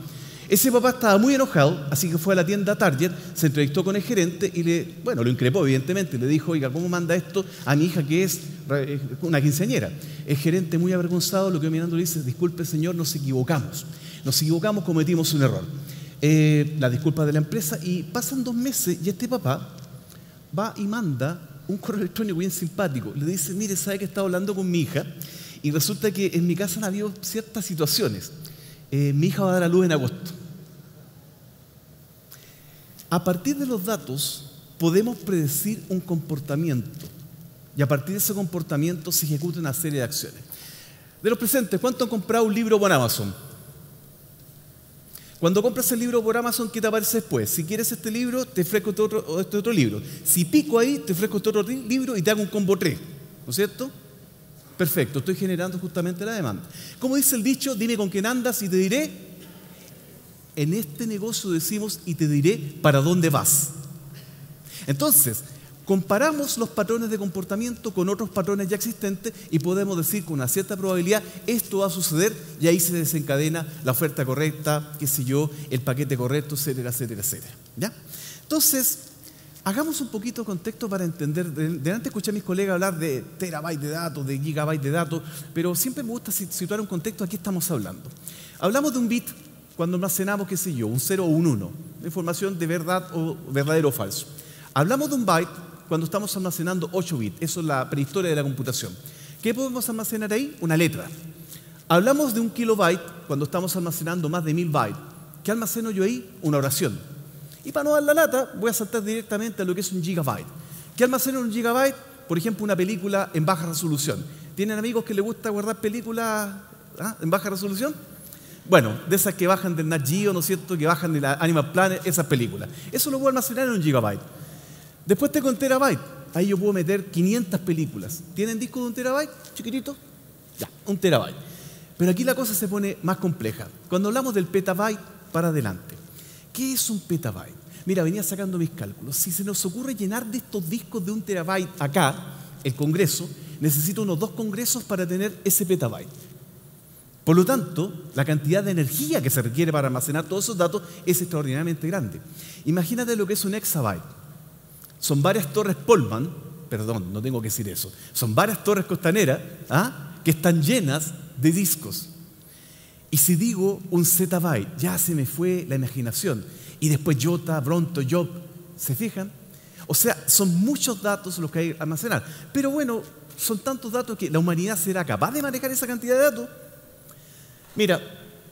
Ese papá estaba muy enojado, así que fue a la tienda Target, se entrevistó con el gerente y le, bueno, lo increpó evidentemente, le dijo, oiga, ¿cómo manda esto a mi hija que es eh, una quinceañera? El gerente muy avergonzado lo que mirando le dice, disculpe señor, nos equivocamos, nos equivocamos, cometimos un error eh, la disculpa de la empresa y pasan dos meses y este papá va y manda un correo electrónico bien simpático. Le dice, mire, sabe que estaba hablando con mi hija y resulta que en mi casa han habido ciertas situaciones. Eh, mi hija va a dar a luz en agosto. A partir de los datos podemos predecir un comportamiento y a partir de ese comportamiento se ejecuta una serie de acciones. De los presentes, ¿cuánto han comprado un libro por Amazon? Cuando compras el libro por Amazon, ¿qué te aparece después? Si quieres este libro, te ofrezco este otro, este otro libro. Si pico ahí, te ofrezco este otro libro y te hago un combo 3. ¿No es cierto? Perfecto, estoy generando justamente la demanda. Como dice el dicho, dime con quién andas y te diré. En este negocio decimos y te diré para dónde vas. Entonces, Comparamos los patrones de comportamiento con otros patrones ya existentes y podemos decir con una cierta probabilidad esto va a suceder y ahí se desencadena la oferta correcta, qué sé yo, el paquete correcto, etcétera, etcétera, etcétera. ¿Ya? Entonces, hagamos un poquito de contexto para entender. Delante escuché a mis colegas hablar de terabytes de datos, de gigabytes de datos, pero siempre me gusta situar un contexto. Aquí estamos hablando. Hablamos de un bit cuando almacenamos, qué sé yo, un 0 o un 1, información de verdad o verdadero o falso. Hablamos de un byte cuando estamos almacenando 8 bits. Eso es la prehistoria de la computación. ¿Qué podemos almacenar ahí? Una letra. Hablamos de un kilobyte cuando estamos almacenando más de 1000 bytes. ¿Qué almaceno yo ahí? Una oración. Y para no dar la lata, voy a saltar directamente a lo que es un gigabyte. ¿Qué almacena un gigabyte? Por ejemplo, una película en baja resolución. ¿Tienen amigos que les gusta guardar películas ah, en baja resolución? Bueno, de esas que bajan del Nat Geo, ¿no es cierto? Que bajan de la Animal Planet, esas películas. Eso lo puedo almacenar en un gigabyte. Después tengo un terabyte. Ahí yo puedo meter 500 películas. ¿Tienen disco de un terabyte? Chiquitito. Ya, un terabyte. Pero aquí la cosa se pone más compleja. Cuando hablamos del petabyte, para adelante. ¿Qué es un petabyte? Mira, venía sacando mis cálculos. Si se nos ocurre llenar de estos discos de un terabyte acá, el Congreso, necesito unos dos congresos para tener ese petabyte. Por lo tanto, la cantidad de energía que se requiere para almacenar todos esos datos es extraordinariamente grande. Imagínate lo que es un exabyte. Son varias torres Polman, perdón, no tengo que decir eso, son varias torres costaneras ¿ah? que están llenas de discos. Y si digo un zettabyte, ya se me fue la imaginación. Y después Jota, Bronto, Job, ¿se fijan? O sea, son muchos datos los que hay que almacenar. Pero bueno, son tantos datos que la humanidad será capaz de manejar esa cantidad de datos. Mira,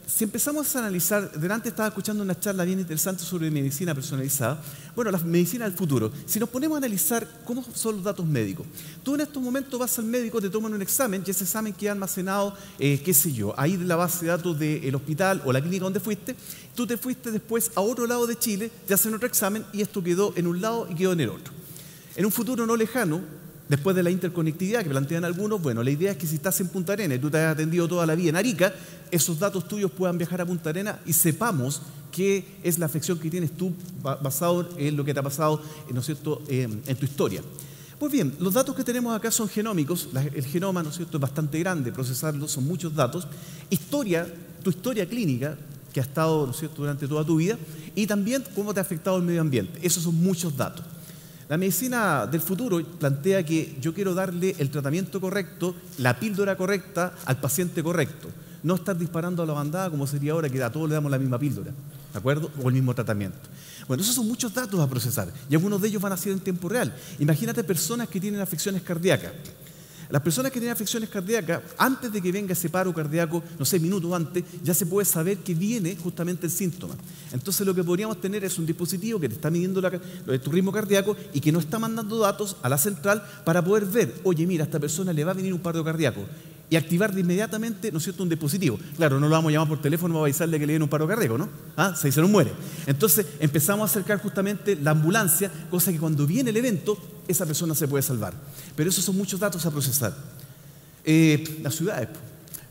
si empezamos a analizar, delante estaba escuchando una charla bien interesante sobre medicina personalizada, bueno, la medicina del futuro, si nos ponemos a analizar cómo son los datos médicos, tú en estos momentos vas al médico, te toman un examen y ese examen queda almacenado, eh, qué sé yo, ahí de la base de datos del hospital o la clínica donde fuiste, tú te fuiste después a otro lado de Chile, te hacen otro examen y esto quedó en un lado y quedó en el otro. En un futuro no lejano, Después de la interconectividad que plantean algunos, bueno, la idea es que si estás en Punta Arenas y tú te has atendido toda la vida en Arica, esos datos tuyos puedan viajar a Punta Arenas y sepamos qué es la afección que tienes tú basado en lo que te ha pasado, ¿no es cierto?, en tu historia. Pues bien, los datos que tenemos acá son genómicos, el genoma, ¿no es cierto?, es bastante grande, procesarlo son muchos datos. Historia, tu historia clínica, que ha estado, ¿no es cierto?, durante toda tu vida, y también cómo te ha afectado el medio ambiente. Esos son muchos datos. La medicina del futuro plantea que yo quiero darle el tratamiento correcto, la píldora correcta al paciente correcto. No estar disparando a la bandada como sería ahora que a todos le damos la misma píldora, ¿de acuerdo? O el mismo tratamiento. Bueno, esos son muchos datos a procesar y algunos de ellos van a ser en tiempo real. Imagínate personas que tienen afecciones cardíacas. Las personas que tienen afecciones cardíacas, antes de que venga ese paro cardíaco, no sé, minutos antes, ya se puede saber que viene justamente el síntoma. Entonces lo que podríamos tener es un dispositivo que te está midiendo tu ritmo cardíaco y que no está mandando datos a la central para poder ver, oye, mira, a esta persona le va a venir un paro cardíaco y activar de inmediatamente, ¿no es cierto?, un dispositivo. Claro, no lo vamos a llamar por teléfono para avisarle que le viene un paro cardíaco, ¿no? Ah, se dice, no muere. Entonces empezamos a acercar justamente la ambulancia, cosa que cuando viene el evento, esa persona se puede salvar. Pero esos son muchos datos a procesar. Eh, las ciudades.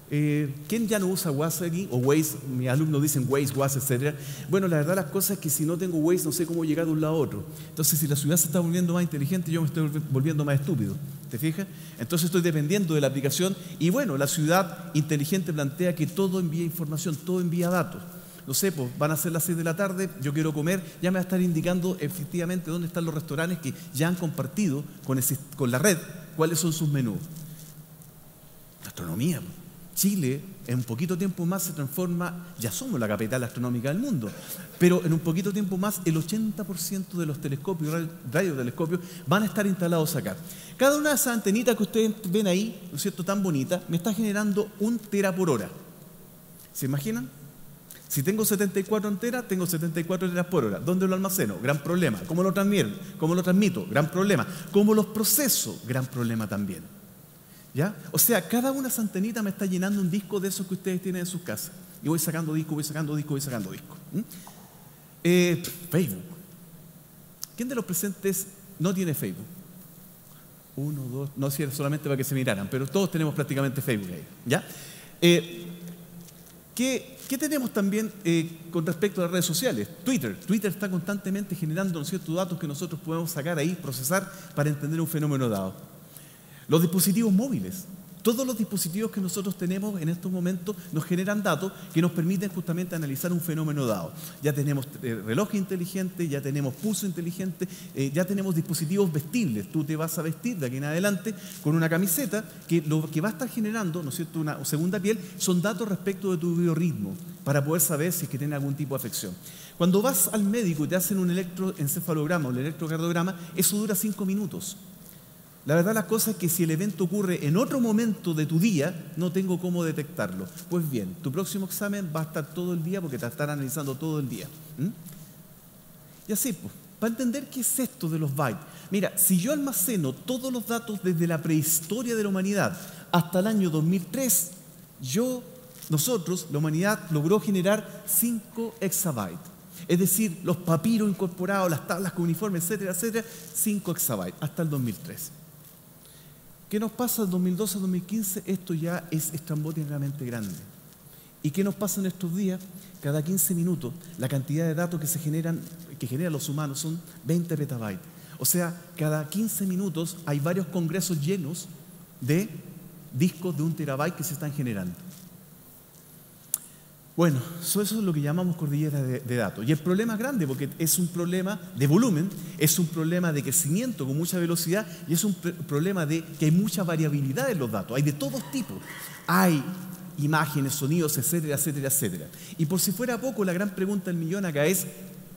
Eh, ¿Quién ya no usa WhatsApp aquí? O Waze, mis alumnos dicen Waze, WhatsApp, etc. Bueno, la verdad las cosas es que si no tengo Waze no sé cómo llegar de un lado a otro. Entonces, si la ciudad se está volviendo más inteligente, yo me estoy volviendo más estúpido. ¿Te fijas? Entonces estoy dependiendo de la aplicación y bueno, la ciudad inteligente plantea que todo envía información, todo envía datos. No sé, pues van a ser las 6 de la tarde, yo quiero comer, ya me va a estar indicando efectivamente dónde están los restaurantes que ya han compartido con, la red cuáles son sus menús. Astronomía. Pues. Chile en un poquito tiempo más se transforma, ya somos la capital astronómica del mundo, pero en un poquito tiempo más el 80% de los telescopios, radiotelescopios, van a estar instalados acá. Cada una de esas antenitas que ustedes ven ahí, ¿no es cierto?, tan bonita, me está generando un tera por hora. ¿Se imaginan? Si tengo 74 enteras, tengo 74 teras por hora. ¿Dónde lo almaceno? Gran problema. ¿Cómo lo transmito? ¿Cómo lo transmito? Gran problema. ¿Cómo los proceso? Gran problema también. O sea, cada una santenita me está llenando un disco de esos que ustedes tienen en sus casas. Y voy sacando disco, voy sacando disco, voy sacando disco. Eh, Facebook. ¿Quién de los presentes no tiene Facebook? Uno, dos, no si solamente para que se miraran, pero todos tenemos prácticamente Facebook ahí. ¿Ya? Eh, ¿qué, tenemos también eh, con respecto a las redes sociales? Twitter. Twitter está constantemente generando ciertos datos que nosotros podemos sacar ahí, procesar para entender un fenómeno dado. Los dispositivos móviles. Todos los dispositivos que nosotros tenemos en estos momentos nos generan datos que nos permiten justamente analizar un fenómeno dado. Ya tenemos eh, reloj inteligente, ya tenemos pulso inteligente, eh, ya tenemos dispositivos vestibles. Tú te vas a vestir de aquí en adelante con una camiseta que lo que va a estar generando, ¿no es cierto?, una segunda piel, son datos respecto de tu biorritmo para poder saber si es que tiene algún tipo de afección. Cuando vas al médico y te hacen un electroencefalograma o un electrocardiograma, eso dura cinco minutos. La verdad la cosa es que si el evento ocurre en otro momento de tu día, no tengo cómo detectarlo. Pues bien, tu próximo examen va a estar todo el día porque te estar analizando todo el día. Y así, pues, para entender qué es esto de los bytes. Mira, si yo almaceno todos los datos desde la prehistoria de la humanidad hasta el año 2003, yo, nosotros, la humanidad logró generar 5 exabytes. Es decir, los papiros incorporados, las tablas con uniforme, etcétera, etcétera, 5 exabytes hasta el 2003. ¿Qué nos pasa del 2012 a 2015? Esto ya es estrambóticamente grande. ¿Y qué nos pasa en estos días? Cada 15 minutos, la cantidad de datos que se generan, que generan los humanos son 20 petabytes. O sea, cada 15 minutos hay varios congresos llenos de discos de un terabyte que se están generando. Bueno, eso es lo que llamamos cordillera de, datos. Y el problema es grande porque es un problema de volumen, es un problema de crecimiento con mucha velocidad y es un problema de que hay mucha variabilidad en los datos. Hay de todos tipos. Hay imágenes, sonidos, etcétera, etcétera, etcétera. Y por si fuera poco, la gran pregunta del millón acá es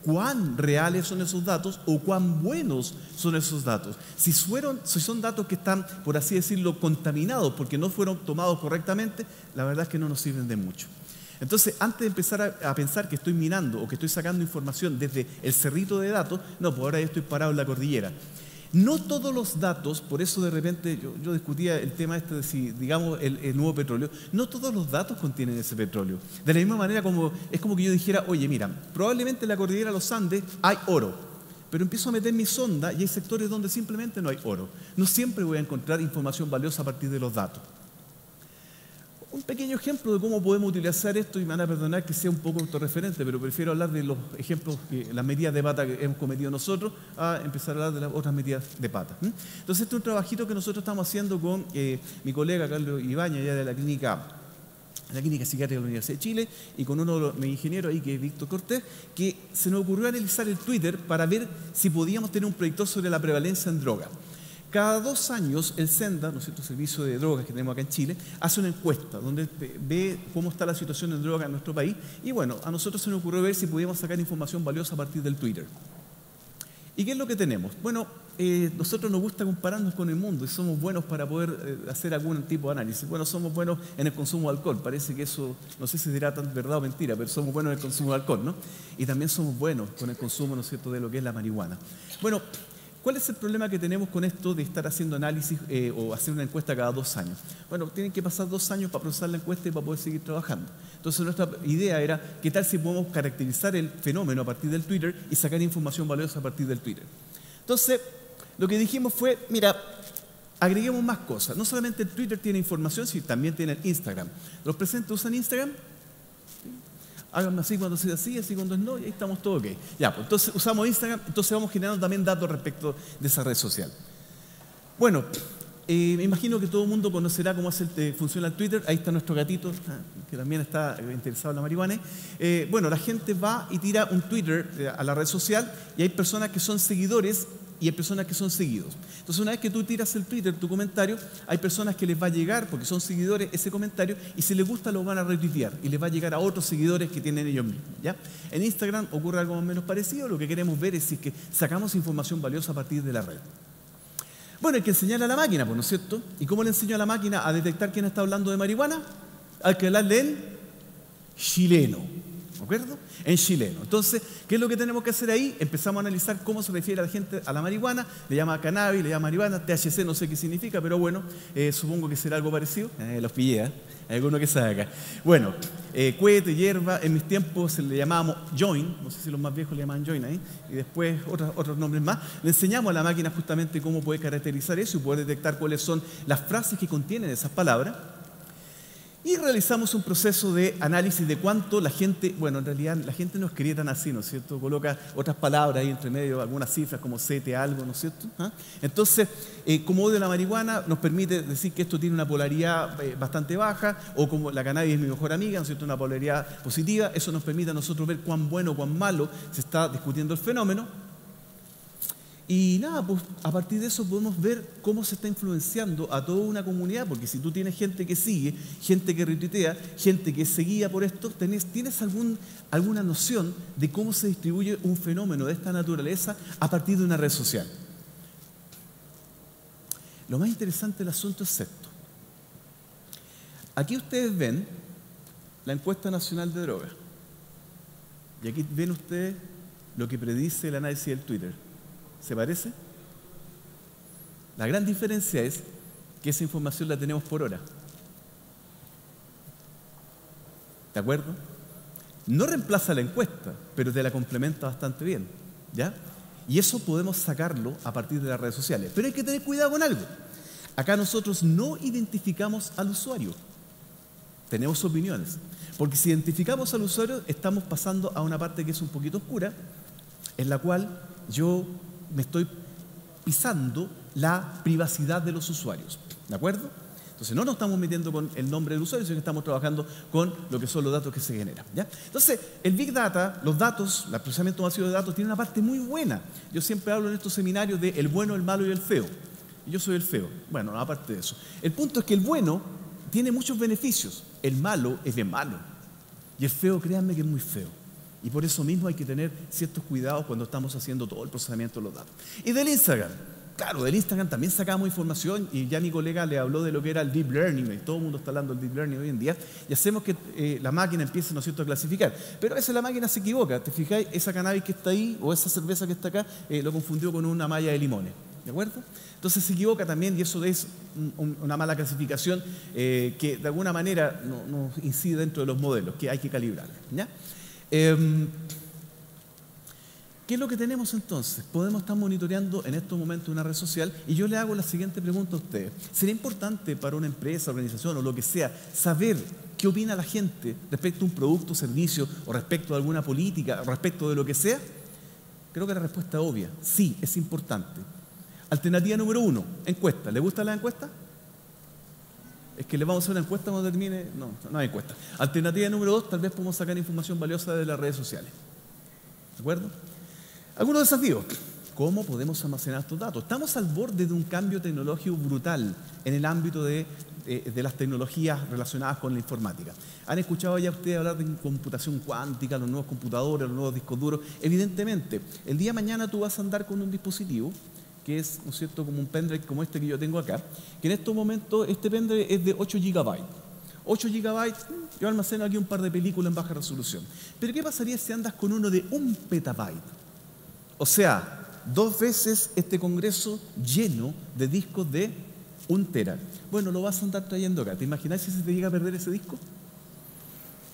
cuán reales son esos datos o cuán buenos son esos datos. Si, son datos que están, por así decirlo, contaminados porque no fueron tomados correctamente, la verdad es que no nos sirven de mucho. Entonces, antes de empezar a, pensar que estoy minando o que estoy sacando información desde el cerrito de datos, no, pues ahora ya estoy parado en la cordillera. No todos los datos, por eso de repente yo, discutía el tema este de si, digamos, el, nuevo petróleo, no todos los datos contienen ese petróleo. De la misma manera como es como que yo dijera, oye, mira, probablemente en la cordillera de los Andes hay oro, pero empiezo a meter mi sonda y hay sectores donde simplemente no hay oro. No siempre voy a encontrar información valiosa a partir de los datos un pequeño ejemplo de cómo podemos utilizar esto y me van a perdonar que sea un poco autorreferente, pero prefiero hablar de los ejemplos, que, las medidas de pata que hemos cometido nosotros, a empezar a hablar de las otras medidas de pata. Entonces, este es un trabajito que nosotros estamos haciendo con eh, mi colega Carlos Ibaña, ya de la clínica la clínica psiquiátrica de la Universidad de Chile y con uno de los ingenieros ahí que es Víctor Cortés, que se nos ocurrió analizar el Twitter para ver si podíamos tener un proyector sobre la prevalencia en droga. Cada dos años el SENDA, el Servicio de Drogas que tenemos acá en Chile, hace una encuesta donde ve cómo está la situación de droga en nuestro país y bueno, a nosotros se nos ocurrió ver si podíamos sacar información valiosa a partir del Twitter. ¿Y qué es lo que tenemos? Bueno, eh, nosotros nos gusta compararnos con el mundo y somos buenos para poder eh, hacer algún tipo de análisis. Bueno, somos buenos en el consumo de alcohol. Parece que eso, no sé si será tan verdad o mentira, pero somos buenos en el consumo de alcohol, ¿no? Y también somos buenos con el consumo, ¿no es cierto?, de lo que es la marihuana. Bueno, ¿Cuál es el problema que tenemos con esto de estar haciendo análisis eh, o hacer una encuesta cada dos años? Bueno, tienen que pasar dos años para procesar la encuesta y para poder seguir trabajando. Entonces nuestra idea era, ¿qué tal si podemos caracterizar el fenómeno a partir del Twitter y sacar información valiosa a partir del Twitter? Entonces, lo que dijimos fue, mira, agreguemos más cosas. No solamente el Twitter tiene información, sino también tiene el Instagram. ¿Los presentes usan Instagram? Háganme así cuando sea así, así cuando es no, y ahí estamos todos ok. Ya, pues entonces usamos Instagram, entonces vamos generando también datos respecto de esa red social. Bueno, eh, me imagino que todo el mundo conocerá cómo eh, funciona el Twitter. Ahí está nuestro gatito, ah, que también está eh, interesado en la marihuana. bueno, la gente va y tira un Twitter a la red social y hay personas que son seguidores y hay personas que son seguidos. Entonces, una vez que tú tiras el Twitter, tu comentario, hay personas que les va a llegar, porque son seguidores, ese comentario, y si les gusta lo van a retuitear y les va a llegar a otros seguidores que tienen ellos mismos. ¿ya? En Instagram ocurre algo más o menos parecido, lo que queremos ver es si que sacamos información valiosa a partir de la red. Bueno, hay que enseñarle a la máquina, pues, ¿no es cierto? ¿Y cómo le enseño a la máquina a detectar quién está hablando de marihuana? Hay que hablarle en chileno. ¿De acuerdo? En chileno. Entonces, ¿qué es lo que tenemos que hacer ahí? Empezamos a analizar cómo se refiere a la gente a la marihuana. Le llama cannabis, le llama marihuana, THC, no sé qué significa, pero bueno, eh, supongo que será algo parecido. Eh, los pillé, ¿eh? Hay alguno que sabe acá. Bueno, eh, cuete, hierba, en mis tiempos se le llamábamos join, no sé si los más viejos le llaman join ahí, y después otros, otros nombres más. Le enseñamos a la máquina justamente cómo puede caracterizar eso y poder detectar cuáles son las frases que contienen esas palabras Y realizamos un proceso de análisis de cuánto la gente, bueno, en realidad la gente no escribe tan así, ¿no es cierto? Coloca otras palabras ahí entre medio, algunas cifras como CT, algo, ¿no es cierto? ¿Ah? Entonces, eh, como odio la marihuana, nos permite decir que esto tiene una polaridad eh, bastante baja, o como la cannabis es mi mejor amiga, ¿no es cierto? Una polaridad positiva, eso nos permite a nosotros ver cuán bueno o cuán malo se está discutiendo el fenómeno. Y nada, pues a partir de eso podemos ver cómo se está influenciando a toda una comunidad, porque si tú tienes gente que sigue, gente que retuitea, gente que es seguida por esto, ¿tienes alguna noción de cómo se distribuye un fenómeno de esta naturaleza a partir de una red social? Lo más interesante del asunto es esto. Aquí ustedes ven la encuesta nacional de drogas. Y aquí ven ustedes lo que predice el análisis del Twitter. ¿Se parece? La gran diferencia es que esa información la tenemos por hora. ¿De acuerdo? No reemplaza la encuesta, pero te la complementa bastante bien. ¿Ya? Y eso podemos sacarlo a partir de las redes sociales. Pero hay que tener cuidado con algo. Acá nosotros no identificamos al usuario. Tenemos opiniones. Porque si identificamos al usuario, estamos pasando a una parte que es un poquito oscura, en la cual yo me estoy pisando la privacidad de los usuarios. ¿De acuerdo? Entonces no nos estamos metiendo con el nombre del usuario, sino que estamos trabajando con lo que son los datos que se generan. ¿ya? Entonces, el Big Data, los datos, el procesamiento masivo de datos, tiene una parte muy buena. Yo siempre hablo en estos seminarios de el bueno, el malo y el feo. yo soy el feo. Bueno, aparte de eso. El punto es que el bueno tiene muchos beneficios. El malo es de malo. Y el feo, créanme que es muy feo. Y por eso mismo hay que tener ciertos cuidados cuando estamos haciendo todo el procesamiento de los datos. Y del Instagram. Claro, del Instagram también sacamos información y ya mi colega le habló de lo que era el deep learning, y todo el mundo está hablando del deep learning hoy en día, y hacemos que eh, la máquina empiece ¿no cierto? a clasificar. Pero a veces la máquina se equivoca, ¿te fijáis? Esa cannabis que está ahí o esa cerveza que está acá eh, lo confundió con una malla de limones, ¿de acuerdo? Entonces se equivoca también y eso es una mala clasificación eh, que de alguna manera nos no incide dentro de los modelos, que hay que calibrar. ¿ya? Em, ¿Qué es lo que tenemos entonces? Podemos estar monitoreando en estos momentos una red social y yo le hago la siguiente pregunta a ustedes. ¿Sería importante para una empresa, organización o lo que sea saber qué opina la gente respecto a un producto, servicio o respecto a alguna política o respecto de lo que sea? Creo que la respuesta es obvia. Sí, es importante. Alternativa número uno, encuesta. ¿Le gusta la encuesta? Es que le vamos a hacer una encuesta cuando termine. No, no hay encuesta. Alternativa número dos, tal vez podemos sacar información valiosa de las redes sociales. ¿De acuerdo? Algunos desafíos. ¿Cómo podemos almacenar estos datos? Estamos al borde de un cambio tecnológico brutal en el ámbito de, de, las tecnologías relacionadas con la informática. ¿Han escuchado ya ustedes hablar de computación cuántica, los nuevos computadores, los nuevos discos duros? Evidentemente, el día de mañana tú vas a andar con un dispositivo que es, ¿no es cierto?, como un pendrive como este que yo tengo acá, que en estos momentos este pendrive es de 8 GB. 8 GB, yo almaceno aquí un par de películas en baja resolución. Pero ¿qué pasaría si andas con uno de un petabyte? O sea, dos veces este congreso lleno de discos de un tera. Bueno, lo vas a andar trayendo acá. ¿Te imaginas si se te llega a perder ese disco?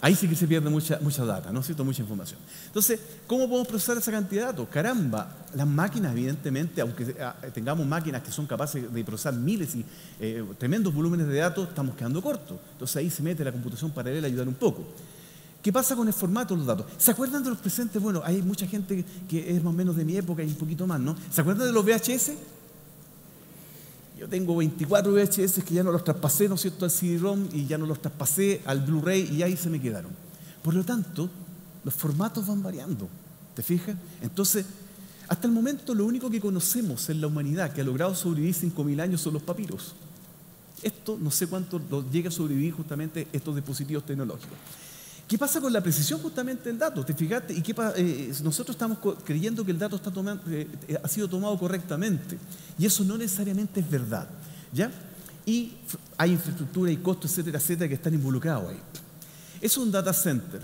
Ahí sí que se pierde mucha, mucha data, ¿no es cierto? Mucha información. Entonces, ¿cómo podemos procesar esa cantidad de datos? Caramba, las máquinas, evidentemente, aunque ah, tengamos máquinas que son capaces de procesar miles y eh, tremendos volúmenes de datos, estamos quedando cortos. Entonces ahí se mete la computación paralela a ayudar un poco. ¿Qué pasa con el formato de los datos? ¿Se acuerdan de los presentes? Bueno, hay mucha gente que es más o menos de mi época y un poquito más, ¿no? ¿Se acuerdan de los VHS? Yo tengo 24 VHS que ya no los traspasé, ¿no es cierto?, al CD-ROM y ya no los traspasé al Blu-ray y ahí se me quedaron. Por lo tanto, los formatos van variando, ¿te fijas? Entonces, hasta el momento lo único que conocemos en la humanidad que ha logrado sobrevivir 5.000 años son los papiros. Esto no sé cuánto llega a sobrevivir justamente estos dispositivos tecnológicos. ¿Qué pasa con la precisión justamente del dato? ¿Te fijaste? ¿Y qué eh, nosotros estamos creyendo que el dato está eh, eh, ha sido tomado correctamente. Y eso no necesariamente es verdad. ¿Ya? Y hay infraestructura y costos, etcétera, etcétera, que están involucrados ahí. Es un data center.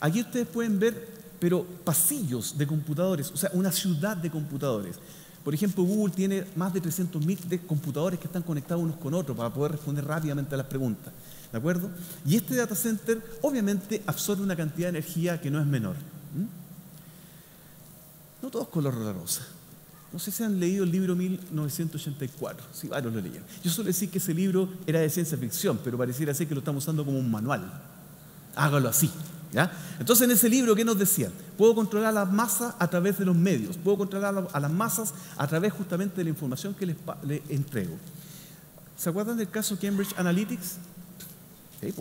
Aquí ustedes pueden ver, pero pasillos de computadores, o sea, una ciudad de computadores. Por ejemplo, Google tiene más de 300.000 computadores que están conectados unos con otros para poder responder rápidamente a las preguntas. ¿De acuerdo? Y este data center obviamente absorbe una cantidad de energía que no es menor. No todo es color de rosa. No sé si han leído el libro 1984, sí, varios lo leyeron. Yo suelo decir que ese libro era de ciencia ficción, pero pareciera ser que lo estamos usando como un manual. Hágalo así. ¿ya? Entonces, en ese libro, ¿qué nos decían? Puedo controlar las masas a través de los medios, puedo controlar a las masas a través justamente de la información que les, les entrego. ¿Se acuerdan del caso Cambridge Analytics?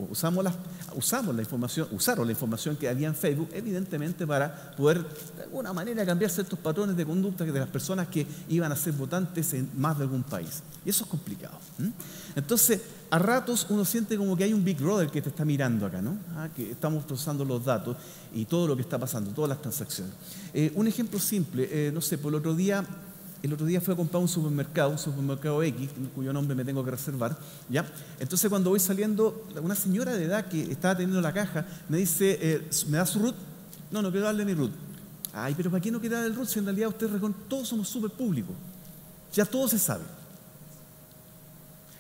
Usamos, la, usamos la información, usaron la información que había en Facebook, evidentemente para poder de alguna manera cambiar ciertos patrones de conducta de las personas que iban a ser votantes en más de algún país. Y eso es complicado. Entonces, a ratos uno siente como que hay un Big Brother que te está mirando acá, ¿no? Ah, que estamos procesando los datos y todo lo que está pasando, todas las transacciones. Eh, un ejemplo simple, eh, no sé, por el otro día el otro día fui a comprar un supermercado, un supermercado X, cuyo nombre me tengo que reservar, ¿ya? Entonces cuando voy saliendo, una señora de edad que estaba teniendo la caja me dice, eh, ¿me da su root? No, no quiero darle mi root. Ay, pero ¿para qué no quiere dar el root si en realidad ustedes todos somos súper públicos? Ya todo se sabe.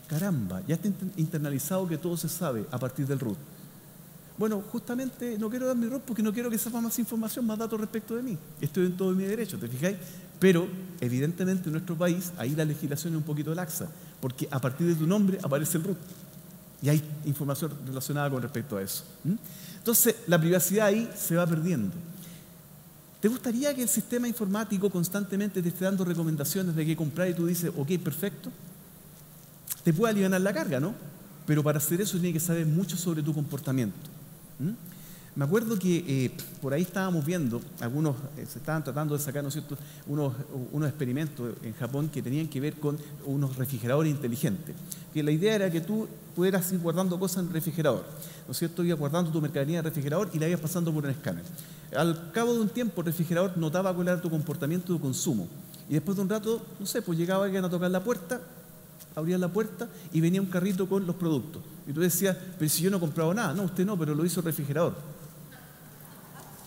Caramba, ya está internalizado que todo se sabe a partir del root. Bueno, justamente no quiero dar mi root porque no quiero que sepa más información, más datos respecto de mí. Estoy en todo mi derecho, ¿te fijáis? Pero evidentemente en nuestro país ahí la legislación es un poquito laxa, porque a partir de tu nombre aparece el RUT. Y hay información relacionada con respecto a eso. Entonces, la privacidad ahí se va perdiendo. ¿Te gustaría que el sistema informático constantemente te esté dando recomendaciones de qué comprar y tú dices, ok, perfecto? Te puede aliviar la carga, ¿no? Pero para hacer eso tiene que saber mucho sobre tu comportamiento. Me acuerdo que eh, por ahí estábamos viendo, algunos eh, se estaban tratando de sacar ¿no cierto? Unos, unos, experimentos en Japón que tenían que ver con unos refrigeradores inteligentes. Que la idea era que tú pudieras ir guardando cosas en el refrigerador, ¿no es cierto? Ibas guardando tu mercadería en el refrigerador y la ibas pasando por un escáner. Al cabo de un tiempo el refrigerador notaba cuál era tu comportamiento de consumo. Y después de un rato, no sé, pues llegaba alguien a tocar la puerta, abría la puerta y venía un carrito con los productos. Y tú decías, pero si yo no he comprado nada, no, usted no, pero lo hizo el refrigerador.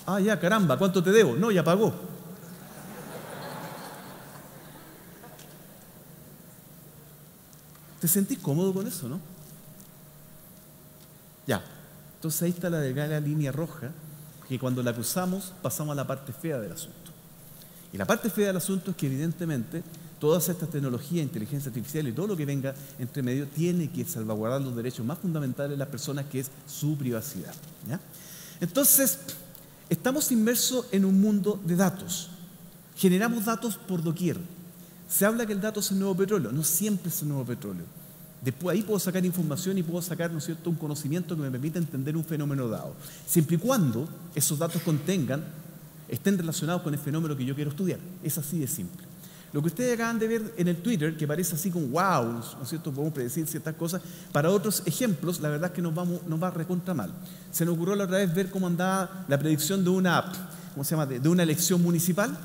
Ah, ya, caramba, ¿cuánto te debo? No, ya pagó. ¿Te sentís cómodo con eso, no? Ya. Entonces ahí está la delgada línea roja, que cuando la cruzamos pasamos a la parte fea del asunto. Y la parte fea del asunto es que evidentemente todas estas tecnologías, inteligencia artificial y todo lo que venga entre medio tiene que salvaguardar los derechos más fundamentales de las personas, que es su privacidad. ¿ya? Entonces, Estamos inmersos en un mundo de datos. Generamos datos por doquier. Se habla que el dato es el nuevo petróleo. No siempre es el nuevo petróleo. Después ahí puedo sacar información y puedo sacar ¿no un conocimiento que me permita entender un fenómeno dado. Siempre y cuando esos datos contengan, estén relacionados con el fenómeno que yo quiero estudiar. Es así de simple. Lo que ustedes acaban de ver en el Twitter, que parece así como wow, ¿no es cierto? Podemos predecir ciertas cosas. Para otros ejemplos, la verdad es que nos va recontra mal. Se nos ocurrió la otra vez ver cómo andaba la predicción de una, ¿cómo se llama? De, una elección municipal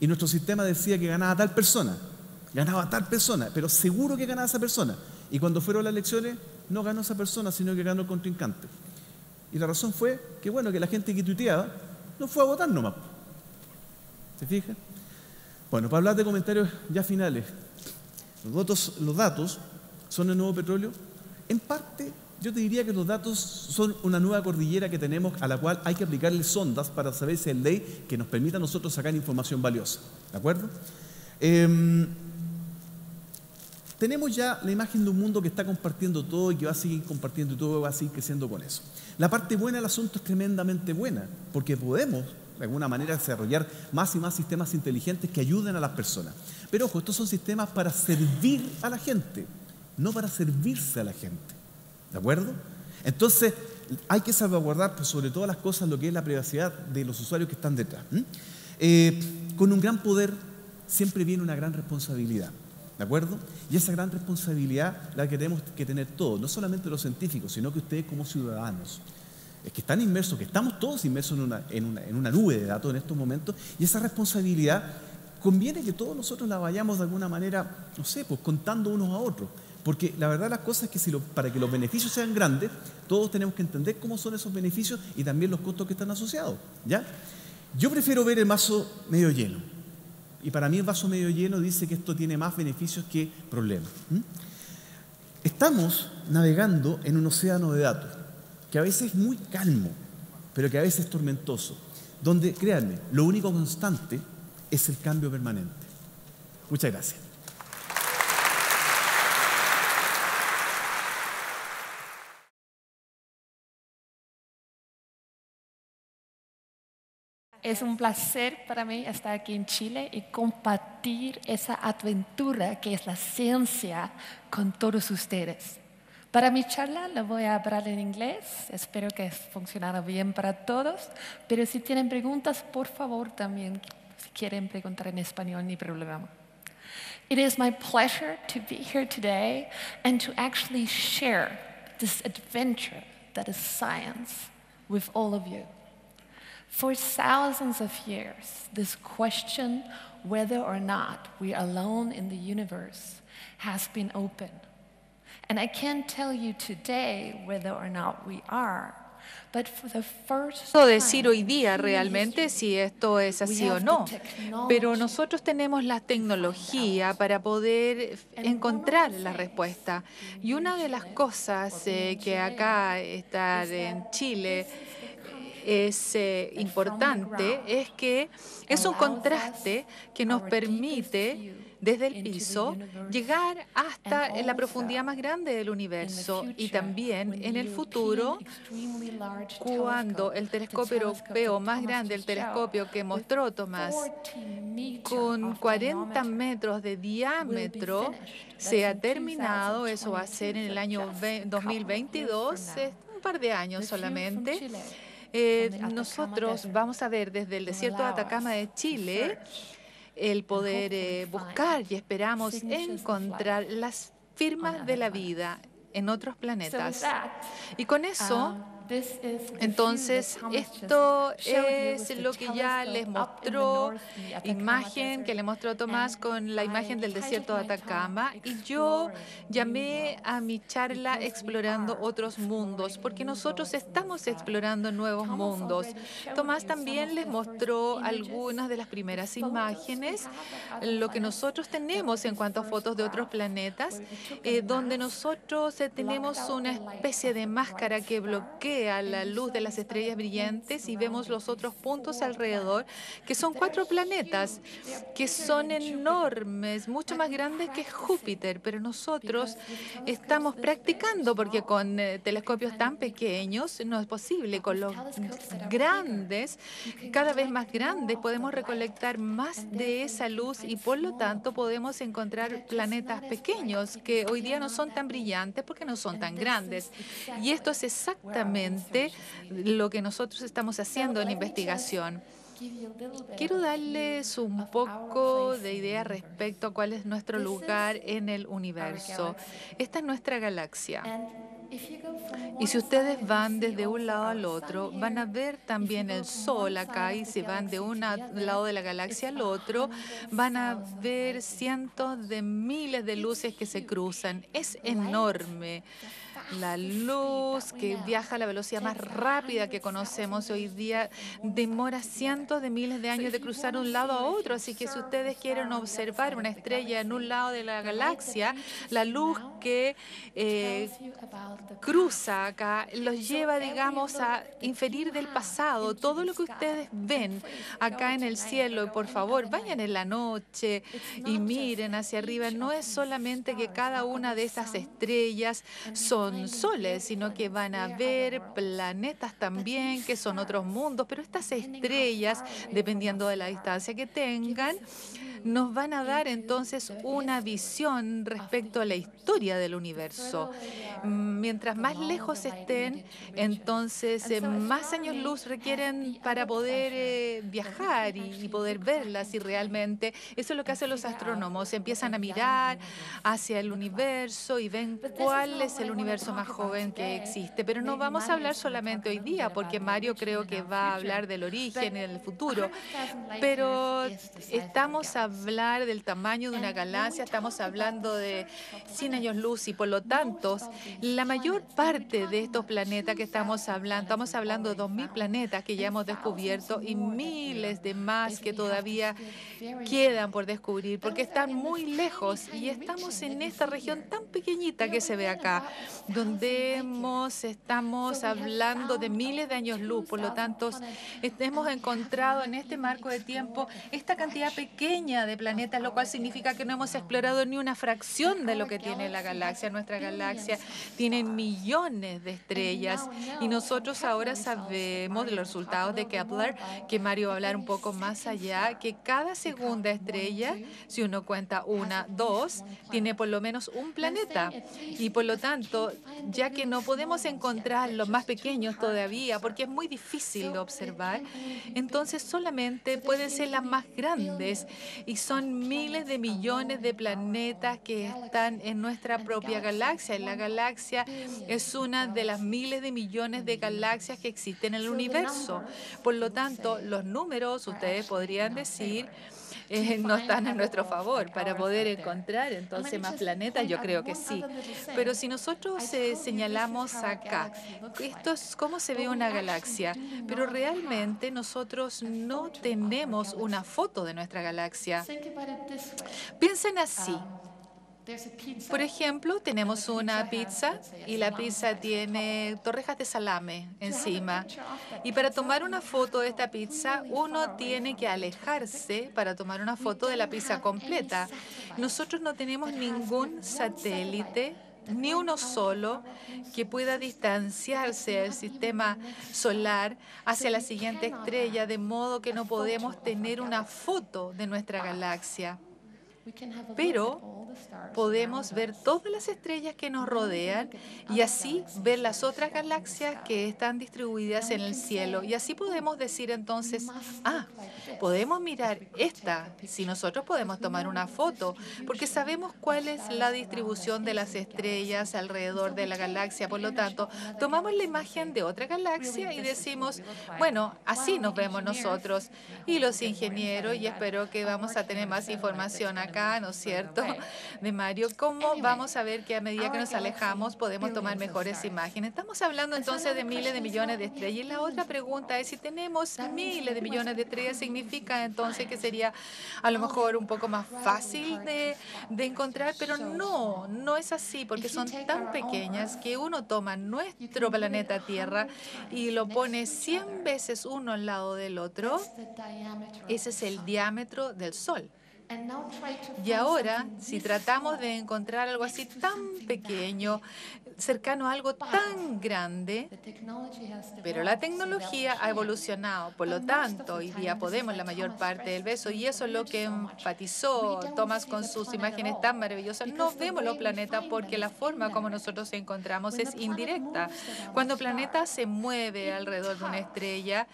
y nuestro sistema decía que ganaba tal persona, ganaba tal persona, pero seguro que ganaba esa persona. Y cuando fueron las elecciones, no ganó esa persona, sino que ganó el contrincante. Y la razón fue que, bueno, que la gente que tuiteaba no fue a votar nomás. ¿Se fijan? Bueno, para hablar de comentarios ya finales, los datos, son el nuevo petróleo. En parte, yo te diría que los datos son una nueva cordillera que tenemos a la cual hay que aplicarle sondas para saber si hay ley que nos permita a nosotros sacar información valiosa. ¿De acuerdo? Em, tenemos ya la imagen de un mundo que está compartiendo todo y que va a seguir compartiendo y todo va a seguir creciendo con eso. La parte buena del asunto es tremendamente buena, porque podemos de alguna manera desarrollar más y más sistemas inteligentes que ayuden a las personas. Pero ojo, estos son sistemas para servir a la gente, no para servirse a la gente. ¿De acuerdo? Entonces, hay que salvaguardar pues, sobre todas las cosas lo que es la privacidad de los usuarios que están detrás. Eh, con un gran poder siempre viene una gran responsabilidad. ¿De acuerdo? Y esa gran responsabilidad la queremos que tener todos, no solamente los científicos, sino que ustedes como ciudadanos es que están inmersos, que estamos todos inmersos en una, en una, nube de datos en estos momentos, y esa responsabilidad conviene que todos nosotros la vayamos de alguna manera, no sé, pues contando unos a otros. Porque la verdad las cosas es que si para que los beneficios sean grandes, todos tenemos que entender cómo son esos beneficios y también los costos que están asociados. ¿ya? Yo prefiero ver el vaso medio lleno. Y para mí el vaso medio lleno dice que esto tiene más beneficios que problemas. Estamos navegando en un océano de datos que a veces es muy calmo, pero que a veces es tormentoso, donde, créanme, lo único constante es el cambio permanente. Muchas gracias. Es un placer para mí estar aquí en Chile y compartir esa aventura que es la ciencia con todos ustedes. Para mi charla lo voy a hablar en inglés, espero que funcione bien para todos, pero si tienen preguntas, por favor también, si quieren preguntar en español, ni problema. It is my pleasure to be here today and to actually share this adventure that is science with all of you. For thousands of years, this question whether or not we are alone in the universe has been open. And I can't tell you today whether or not we are. decir hoy día realmente si esto es así o no, pero nosotros tenemos la tecnología para poder encontrar la respuesta. Y una de las cosas eh, que acá estar en Chile es eh, importante es que es un contraste que nos permite desde el piso, llegar hasta la profundidad más grande del universo y también en el futuro, cuando el telescopio europeo más grande, el telescopio que mostró Tomás, con 40 metros de diámetro, se ha terminado, eso va a ser en el año 2022, un par de años solamente. Eh, nosotros vamos a ver desde el desierto de Atacama de Chile el poder eh, buscar y esperamos encontrar las firmas de la vida en otros planetas. Y con eso um, entonces, esto es lo que ya les mostró, imagen que le mostró Tomás con la imagen del desierto de Atacama. Y yo llamé a mi charla Explorando otros mundos, porque nosotros estamos explorando nuevos mundos. Tomás también les mostró algunas de las primeras imágenes, lo que nosotros tenemos en cuanto a fotos de otros planetas, eh, donde nosotros eh, tenemos una especie de máscara que bloquea a la luz de las estrellas brillantes y vemos los otros puntos alrededor, que son cuatro planetas, que son enormes, mucho más grandes que Júpiter, pero nosotros estamos practicando porque con eh, telescopios tan pequeños no es posible, con los grandes, cada vez más grandes, podemos recolectar más de esa luz y por lo tanto podemos encontrar planetas pequeños que hoy día no son tan brillantes porque no son tan grandes. Y esto es exactamente lo que nosotros estamos haciendo en investigación. Quiero darles un poco de idea respecto a cuál es nuestro lugar en el universo. Esta es nuestra galaxia. Y si ustedes van desde un lado al otro, van a ver también el Sol acá y si van de un lado de la galaxia al otro, van a ver cientos de miles de luces que se cruzan. Es enorme. La luz que viaja a la velocidad más rápida que conocemos hoy día demora cientos de miles de años de cruzar de un lado a otro. Así que si ustedes quieren observar una estrella en un lado de la galaxia, la luz que eh, cruza acá los lleva, digamos, a inferir del pasado. Todo lo que ustedes ven acá en el cielo, por favor, vayan en la noche y miren hacia arriba. No es solamente que cada una de esas estrellas son soles, sino que van a ver planetas también, que son otros mundos, pero estas estrellas, dependiendo de la distancia que tengan, nos van a dar entonces una visión respecto a la historia del universo. Mientras más lejos estén, entonces eh, más años luz requieren para poder eh, viajar y, poder verlas y realmente. Eso es lo que hacen los astrónomos, empiezan a mirar hacia el universo y ven cuál es el universo más joven que existe. Pero no vamos a hablar solamente hoy día, porque Mario creo que va a hablar del origen en el futuro, pero estamos hablando hablar del tamaño de una galaxia, estamos hablando de 100 años luz y por lo tanto la mayor parte de estos planetas que estamos hablando, estamos hablando de 2.000 planetas que ya hemos descubierto y miles de más que todavía quedan por descubrir porque están muy lejos y estamos en esta región tan pequeñita que se ve acá, donde hemos, estamos hablando de miles de años luz, por lo tanto hemos encontrado en este marco de tiempo esta cantidad pequeña de planetas, lo cual significa que no hemos explorado ni una fracción de lo que tiene la galaxia. Nuestra galaxia tiene millones de estrellas y nosotros ahora sabemos de los resultados de Kepler, que Mario va a hablar un poco más allá, que cada segunda estrella, si uno cuenta una, dos, tiene por lo menos un planeta. Y por lo tanto, ya que no podemos encontrar los más pequeños todavía, porque es muy difícil de observar, entonces solamente pueden ser las más grandes y son miles de millones de planetas que están en nuestra propia galaxia. La galaxia es una de las miles de millones de galaxias que existen en el universo. Por lo tanto, los números, ustedes podrían decir, eh, no están a nuestro favor para poder encontrar entonces más planetas, yo creo que sí. Pero si nosotros eh, señalamos acá, esto es. cómo se ve una galaxia, pero realmente nosotros no tenemos una foto de nuestra galaxia. Piensen así. Por ejemplo, tenemos una pizza y la pizza tiene torrejas de salame encima. Y para tomar una foto de esta pizza, uno tiene que alejarse para tomar una foto de la pizza completa. Nosotros no tenemos ningún satélite ni uno solo que pueda distanciarse del sistema solar hacia la siguiente estrella, de modo que no podemos tener una foto de nuestra galaxia. Pero podemos ver todas las estrellas que nos rodean y así ver las otras galaxias que están distribuidas en el cielo. Y así podemos decir entonces, ah, podemos mirar esta, si nosotros podemos tomar una foto, porque sabemos cuál es la distribución de las estrellas alrededor de la galaxia. Por lo tanto, tomamos la imagen de otra galaxia y decimos, bueno, así nos vemos nosotros. Y los ingenieros, y espero que vamos a tener más información acá, ¿no es cierto? de Mario, ¿cómo vamos a ver que a medida que nos alejamos podemos tomar mejores imágenes? Estamos hablando entonces de miles de millones de estrellas. Y la otra pregunta es, si tenemos miles de millones de estrellas, ¿significa entonces que sería a lo mejor un poco más fácil de, de encontrar? Pero no, no es así, porque son tan pequeñas que uno toma nuestro planeta Tierra y lo pone 100 veces uno al lado del otro. Ese es el diámetro del Sol. Y ahora, si tratamos de encontrar algo así tan pequeño, cercano a algo tan grande, pero la tecnología ha evolucionado. Por lo tanto, hoy día podemos la mayor parte del beso y eso es lo que enfatizó Thomas con sus imágenes tan maravillosas. No vemos los planetas porque la forma como nosotros encontramos es indirecta. Cuando el planeta se mueve alrededor de una estrella,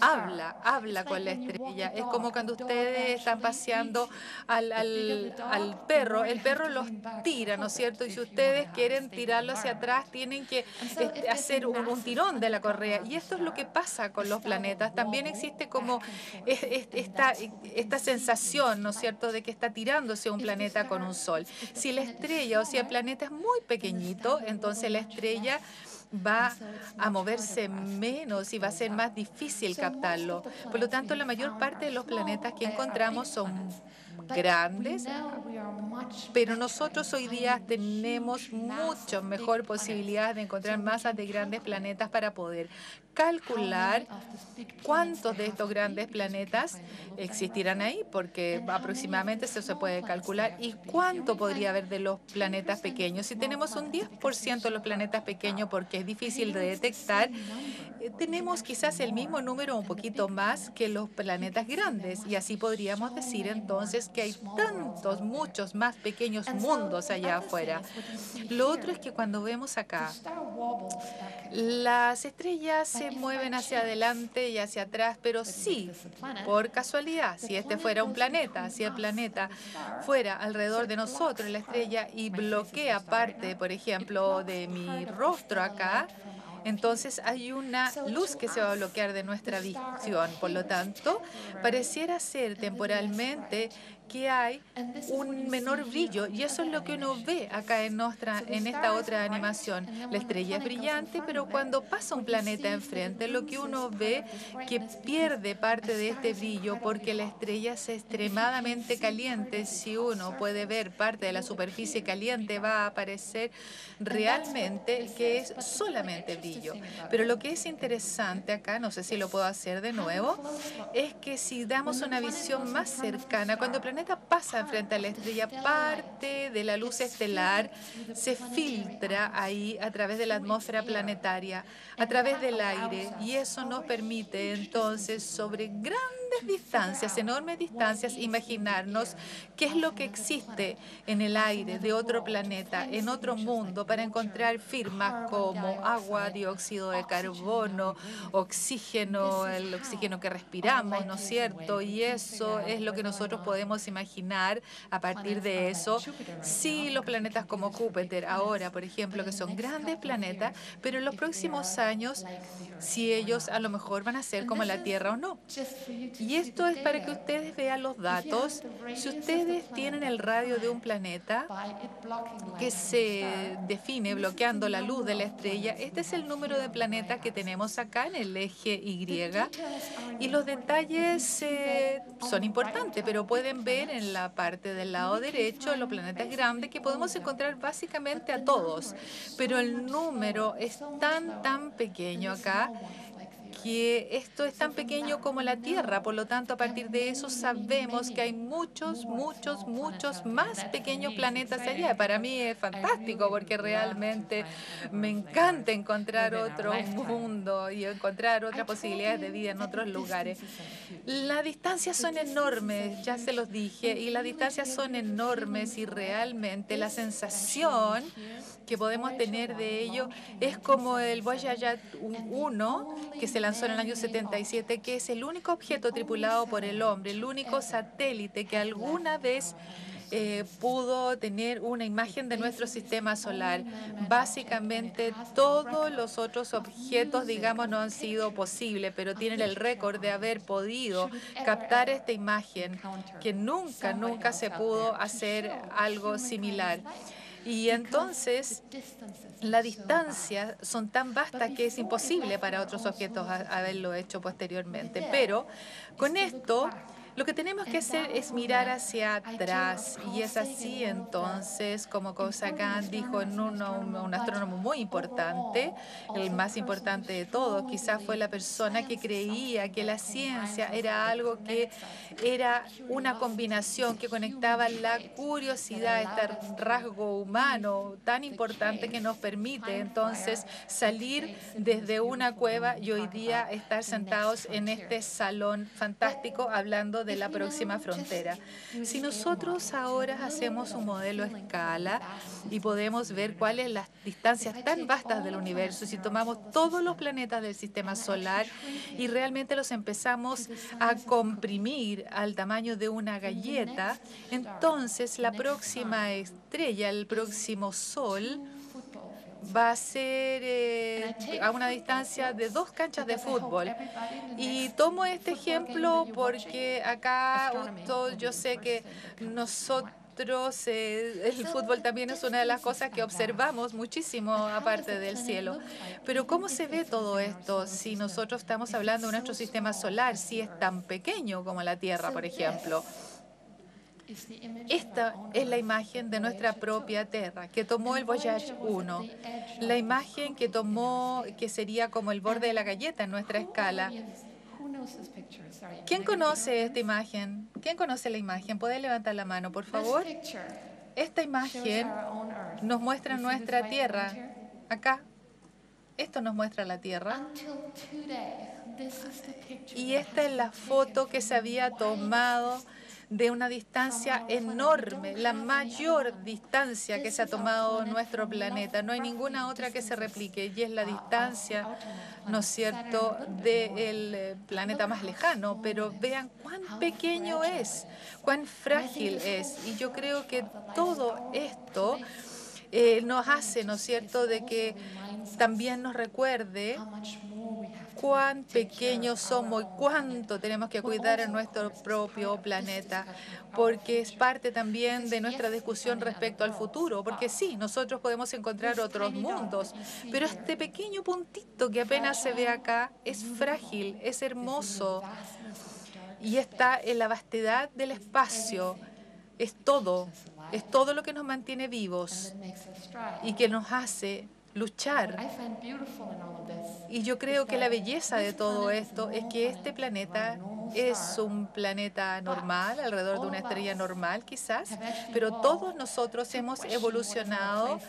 habla, habla con la estrella. Es como cuando ustedes están paseando al, al, perro, el perro los tira, ¿no es cierto? Y si ustedes quieren tirarlo hacia atrás, tienen que este, hacer un, un, tirón de la correa. Y esto es lo que pasa con los planetas. También existe como esta, esta sensación, ¿no es cierto?, de que está tirándose un planeta con un sol. Si la estrella o si el planeta es muy pequeñito, entonces la estrella va a moverse menos y va a ser más difícil captarlo. Por lo tanto, la mayor parte de los planetas que encontramos son grandes, pero nosotros hoy día tenemos mucho mejor posibilidad de encontrar masas de grandes planetas para poder calcular cuántos de estos grandes planetas existirán ahí, porque aproximadamente eso se puede calcular, y cuánto podría haber de los planetas pequeños. Si tenemos un 10% de los planetas pequeños, porque es difícil de detectar, eh, tenemos quizás el mismo número, un poquito más, que los planetas grandes, y así podríamos decir entonces que hay tantos, muchos más pequeños mundos allá afuera. Lo otro es que cuando vemos acá, las estrellas se mueven hacia adelante y hacia atrás, pero sí, por casualidad, si este fuera un planeta, si el planeta fuera alrededor de nosotros, la estrella, y bloquea parte, por ejemplo, de mi rostro acá, entonces hay una luz que se va a bloquear de nuestra visión. Por lo tanto, pareciera ser temporalmente que hay un menor brillo y eso es lo que uno ve acá en, nuestra, en esta otra animación. La estrella es brillante, pero cuando pasa un planeta enfrente, lo que uno ve que pierde parte de este brillo porque la estrella es extremadamente caliente. Si uno puede ver parte de la superficie caliente, va a aparecer realmente que es solamente brillo. Pero lo que es interesante acá, no sé si lo puedo hacer de nuevo, es que si damos una visión más cercana, cuando el planeta pasa frente a la estrella, parte de la luz estelar se filtra ahí a través de la atmósfera planetaria, a través del aire, y eso nos permite entonces sobre grandes distancias, enormes distancias, imaginarnos qué es lo que existe en el aire de otro planeta, en otro mundo, para encontrar firmas como agua, dióxido de carbono, oxígeno, el oxígeno que respiramos, ¿no es cierto? Y eso es lo que nosotros podemos imaginar a partir de eso. Sí, los planetas como Júpiter, ahora, por ejemplo, que son grandes planetas, pero en los próximos años, si ellos a lo mejor van a ser como la Tierra o no. Y esto es para que ustedes vean los datos. Si ustedes tienen el radio de un planeta que se define bloqueando la luz de la estrella, este es el número de planetas que tenemos acá en el eje Y. Y los detalles eh, son importantes, pero pueden ver en la parte del lado derecho los planetas grandes que podemos encontrar básicamente a todos. Pero el número es tan, tan pequeño acá que esto es tan pequeño como la Tierra, por lo tanto, a partir de eso sabemos que hay muchos, muchos, muchos más pequeños planetas allá. Para mí es fantástico porque realmente me encanta encontrar otro mundo y encontrar otras posibilidades de vida en otros lugares. Las distancias son enormes, ya se los dije, y las distancias son enormes y realmente la sensación que podemos tener de ello es como el Voyager 1 que se lanzó en el año 77, que es el único objeto tripulado por el hombre, el único satélite que alguna vez eh, pudo tener una imagen de nuestro sistema solar. Básicamente todos los otros objetos, digamos, no han sido posibles, pero tienen el récord de haber podido captar esta imagen, que nunca, nunca se pudo hacer algo similar. Y entonces la distancia son tan vastas que es imposible para otros objetos haberlo hecho posteriormente. Pero con esto lo que tenemos que hacer es mirar hacia atrás y es así entonces como Kosakan dijo en un, astrónomo muy importante, el más importante de todos, quizás fue la persona que creía que la ciencia era algo que era una combinación que conectaba la curiosidad, este rasgo humano tan importante que nos permite entonces salir desde una cueva y hoy día estar sentados en este salón fantástico hablando de la próxima frontera. Si nosotros ahora hacemos un modelo a escala y podemos ver cuáles las distancias tan vastas del universo, si tomamos todos los planetas del sistema solar y realmente los empezamos a comprimir al tamaño de una galleta, entonces la próxima estrella, el próximo sol, va a ser eh, a una distancia de dos canchas de fútbol. Y tomo este ejemplo porque acá yo sé que nosotros eh, el fútbol también es una de las cosas que observamos muchísimo aparte del cielo. Pero ¿cómo se ve todo esto si nosotros estamos hablando de nuestro sistema solar, si es tan pequeño como la Tierra, por ejemplo? Esta es la imagen de nuestra propia Tierra, que tomó el Voyage 1, la imagen que tomó, que sería como el borde de la galleta en nuestra escala. ¿Quién conoce esta imagen? ¿Quién conoce la imagen? ¿Puede levantar la mano, por favor? Esta imagen nos muestra nuestra Tierra. Acá. Esto nos muestra la Tierra. Y esta es la foto que se había tomado de una distancia enorme, la mayor distancia que se ha tomado nuestro planeta. No hay ninguna otra que se replique y es la distancia, ¿no es cierto?, del planeta más lejano. Pero vean cuán pequeño es, cuán frágil es. Y yo creo que todo esto eh, nos hace, ¿no es cierto?, de que también nos recuerde cuán pequeños somos y cuánto tenemos que cuidar a nuestro propio planeta, porque es parte también de nuestra discusión respecto al futuro, porque sí, nosotros podemos encontrar otros mundos, pero este pequeño puntito que apenas se ve acá es frágil, es hermoso y está en la vastedad del espacio. Es todo, es todo lo que nos mantiene vivos y que nos hace luchar. Y yo creo que la belleza de todo esto es que este planeta es un planeta normal, alrededor de una estrella normal quizás, pero todos nosotros hemos evolucionado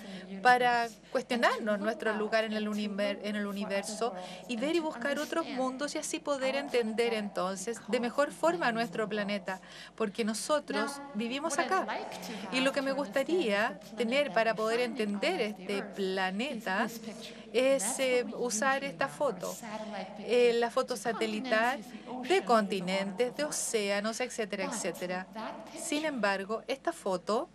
para cuestionarnos nuestro lugar en el, en el universo y ver y buscar otros mundos y así poder entender entonces de mejor forma nuestro planeta, porque nosotros vivimos acá. Y lo que me gustaría tener para poder entender este planeta es eh, usar esta foto, eh, la foto satelital de continentes, de océanos, etcétera, etcétera. Sin embargo, esta foto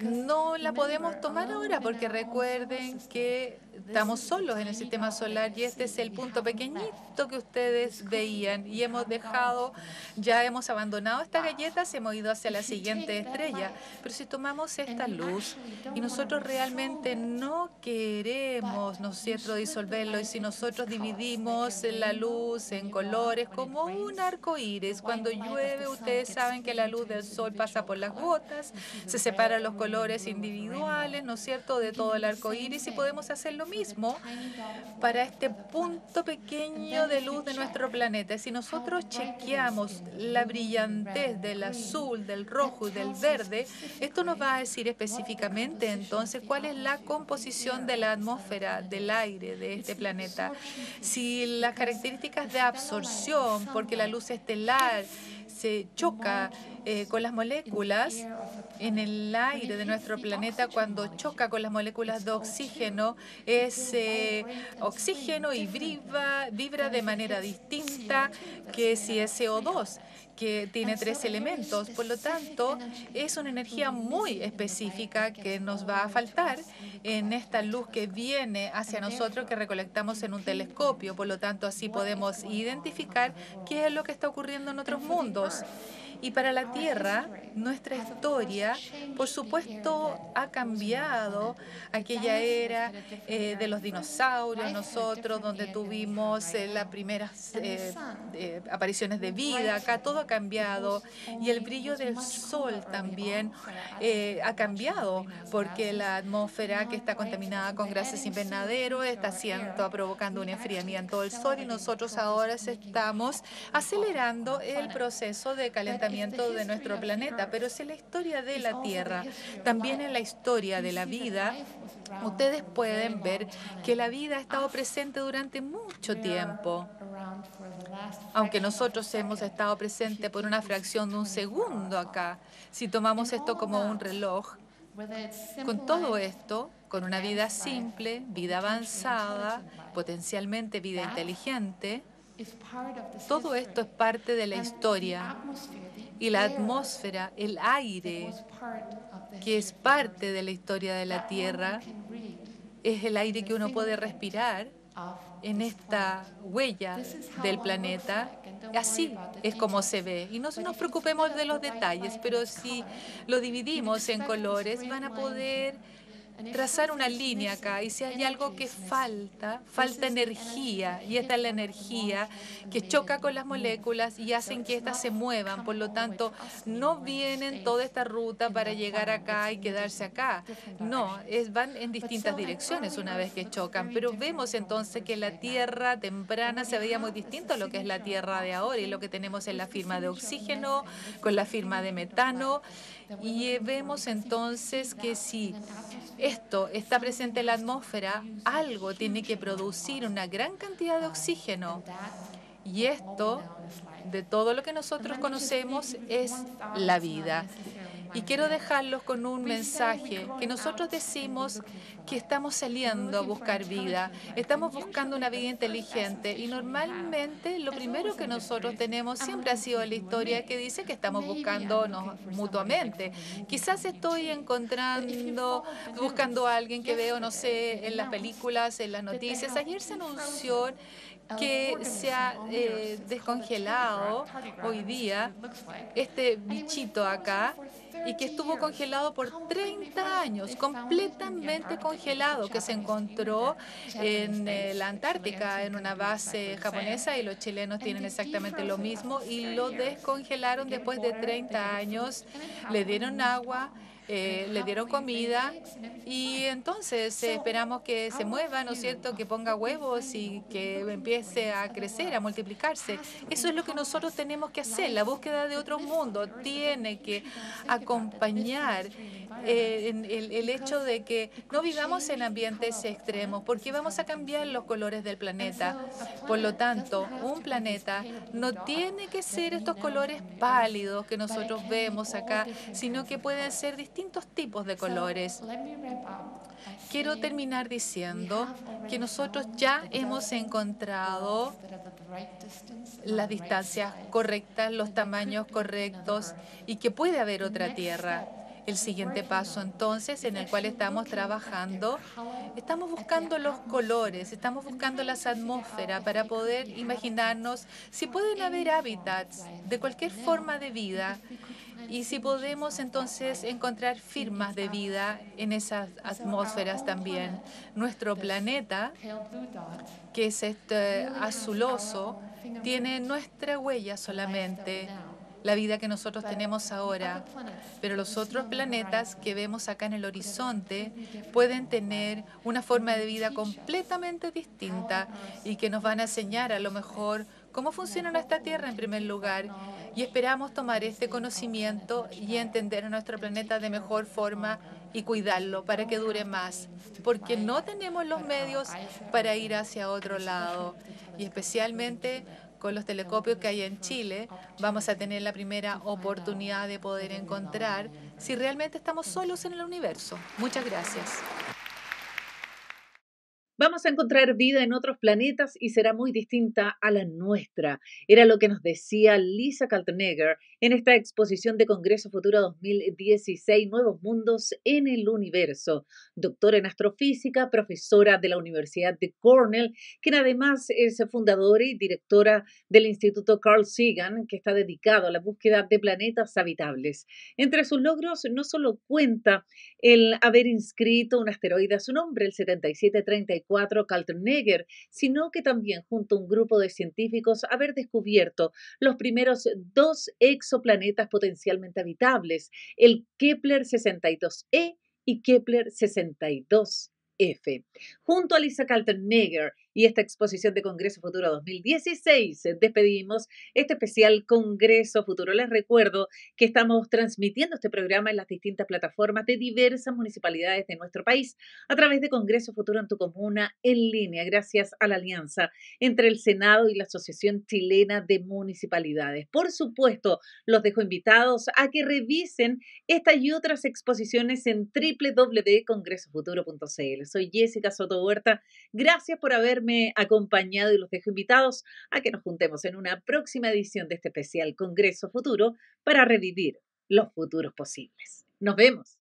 no la podemos tomar ahora porque recuerden que estamos solos en el sistema solar y este es el punto pequeñito que ustedes veían y hemos dejado, ya hemos abandonado esta galleta, se hemos ido hacia la siguiente estrella. Pero si tomamos esta luz y nosotros realmente no queremos, ¿no disolverlo y si nosotros dividimos la luz en colores como un arco iris, cuando llueve ustedes saben que la luz del sol pasa por las gotas, se separan los colores individuales, ¿no es cierto?, de todo el arco iris y podemos hacer lo mismo para este punto pequeño de luz de nuestro planeta. Si nosotros chequeamos la brillantez del azul, del rojo y del verde, esto nos va a decir específicamente entonces cuál es la composición de la atmósfera, del aire de este planeta. Si las características de absorción, porque la luz estelar se choca eh, con las moléculas en el aire de nuestro planeta, cuando choca con las moléculas de oxígeno, es eh, oxígeno vibra, vibra de manera distinta que si es CO2 que tiene tres elementos. Por lo tanto, es una energía muy específica que nos va a faltar en esta luz que viene hacia nosotros, que recolectamos en un telescopio. Por lo tanto, así podemos identificar qué es lo que está ocurriendo en otros mundos. Y para la Tierra, nuestra historia, por supuesto, ha cambiado. Aquella era eh, de los dinosaurios, nosotros, donde tuvimos eh, las primeras eh, apariciones de vida. Acá todo ha cambiado. Y el brillo del Sol también ha cambiado, porque la atmósfera que está contaminada con gases invernaderos está haciendo, provocando un enfriamiento del Sol y nosotros ahora estamos acelerando el proceso de calentamiento de nuestro planeta, pero es en la historia de la Tierra, también en la historia de la vida, ustedes pueden ver que la vida ha estado presente durante mucho tiempo. Aunque nosotros hemos estado presentes por una fracción de un segundo acá, si tomamos esto como un reloj, con todo esto, con una vida simple, vida avanzada, potencialmente vida inteligente, todo esto es parte de la historia y la atmósfera, el aire, que es parte de la historia de la Tierra, es el aire que uno puede respirar en esta huella del planeta. Así es como se ve. Y no nos preocupemos de los detalles, pero si lo dividimos en colores, van a poder trazar una línea acá y si hay algo que falta, falta energía y esta es la energía que choca con las moléculas y hacen que éstas se muevan. Por lo tanto, no vienen toda esta ruta para llegar acá y quedarse acá. No, es, van en distintas direcciones una vez que chocan. Pero vemos entonces que la Tierra temprana se veía muy distinto a lo que es la Tierra de ahora y lo que tenemos en la firma de oxígeno, con la firma de metano. Y vemos entonces que si esto está presente en la atmósfera, algo tiene que producir una gran cantidad de oxígeno. Y esto, de todo lo que nosotros conocemos, es la vida. Y quiero dejarlos con un mensaje, que nosotros decimos que estamos saliendo a buscar vida, estamos buscando una vida inteligente y normalmente lo primero que nosotros tenemos siempre ha sido la historia que dice que estamos buscándonos mutuamente. Quizás estoy encontrando, buscando a alguien que veo, no sé, en las películas, en las noticias. Ayer se anunció que se ha eh, descongelado hoy día este bichito acá y que estuvo congelado por 30 años, completamente congelado, que se encontró en eh, la Antártica, en una base japonesa, y los chilenos tienen exactamente lo mismo, y lo descongelaron después de 30 años, le dieron agua, eh, le dieron comida y entonces esperamos que se mueva, ¿no es cierto?, que ponga huevos y que empiece a crecer, a multiplicarse. Eso es lo que nosotros tenemos que hacer. La búsqueda de otro mundo tiene que acompañar eh, el, hecho de que no vivamos en ambientes extremos, porque vamos a cambiar los colores del planeta. Por lo tanto, un planeta no tiene que ser estos colores pálidos que nosotros vemos acá, sino que pueden ser distintos tipos de colores. Quiero terminar diciendo que nosotros ya hemos encontrado las distancias correctas, los tamaños correctos y que puede haber otra Tierra. El siguiente paso entonces en el cual estamos trabajando, estamos buscando los colores, estamos buscando las atmósferas para poder imaginarnos si pueden haber hábitats de cualquier forma de vida y si podemos entonces encontrar firmas de vida en esas atmósferas también. Nuestro planeta, que es este azuloso, tiene nuestra huella solamente la vida que nosotros tenemos ahora, pero los otros planetas que vemos acá en el horizonte pueden tener una forma de vida completamente distinta y que nos van a enseñar a lo mejor cómo funciona nuestra Tierra en primer lugar y esperamos tomar este conocimiento y entender a nuestro planeta de mejor forma y cuidarlo para que dure más, porque no tenemos los medios para ir hacia otro lado y especialmente con los telescopios que hay en Chile, vamos a tener la primera oportunidad de poder encontrar si realmente estamos solos en el universo. Muchas gracias. Vamos a encontrar vida en otros planetas y será muy distinta a la nuestra. Era lo que nos decía Lisa Kaltenegger en esta exposición de Congreso Futuro 2016, Nuevos Mundos en el Universo. Doctora en astrofísica, profesora de la Universidad de Cornell, quien además es fundadora y directora del Instituto Carl Sagan, que está dedicado a la búsqueda de planetas habitables. Entre sus logros no solo cuenta el haber inscrito un asteroide a su nombre, el 7734, Kaltenegger, sino que también junto a un grupo de científicos haber descubierto los primeros dos exoplanetas potencialmente habitables, el Kepler 62e y Kepler 62F. Junto a Lisa Kaltenegger y esta exposición de Congreso Futuro 2016. Despedimos este especial Congreso Futuro. Les recuerdo que estamos transmitiendo este programa en las distintas plataformas de diversas municipalidades de nuestro país a través de Congreso Futuro en tu comuna en línea, gracias a la alianza entre el Senado y la Asociación Chilena de Municipalidades. Por supuesto, los dejo invitados a que revisen esta y otras exposiciones en www.congresofuturo.cl. Soy Jessica Soto Huerta. Gracias por haberme acompañado y los dejo invitados a que nos juntemos en una próxima edición de este especial Congreso Futuro para revivir los futuros posibles. Nos vemos.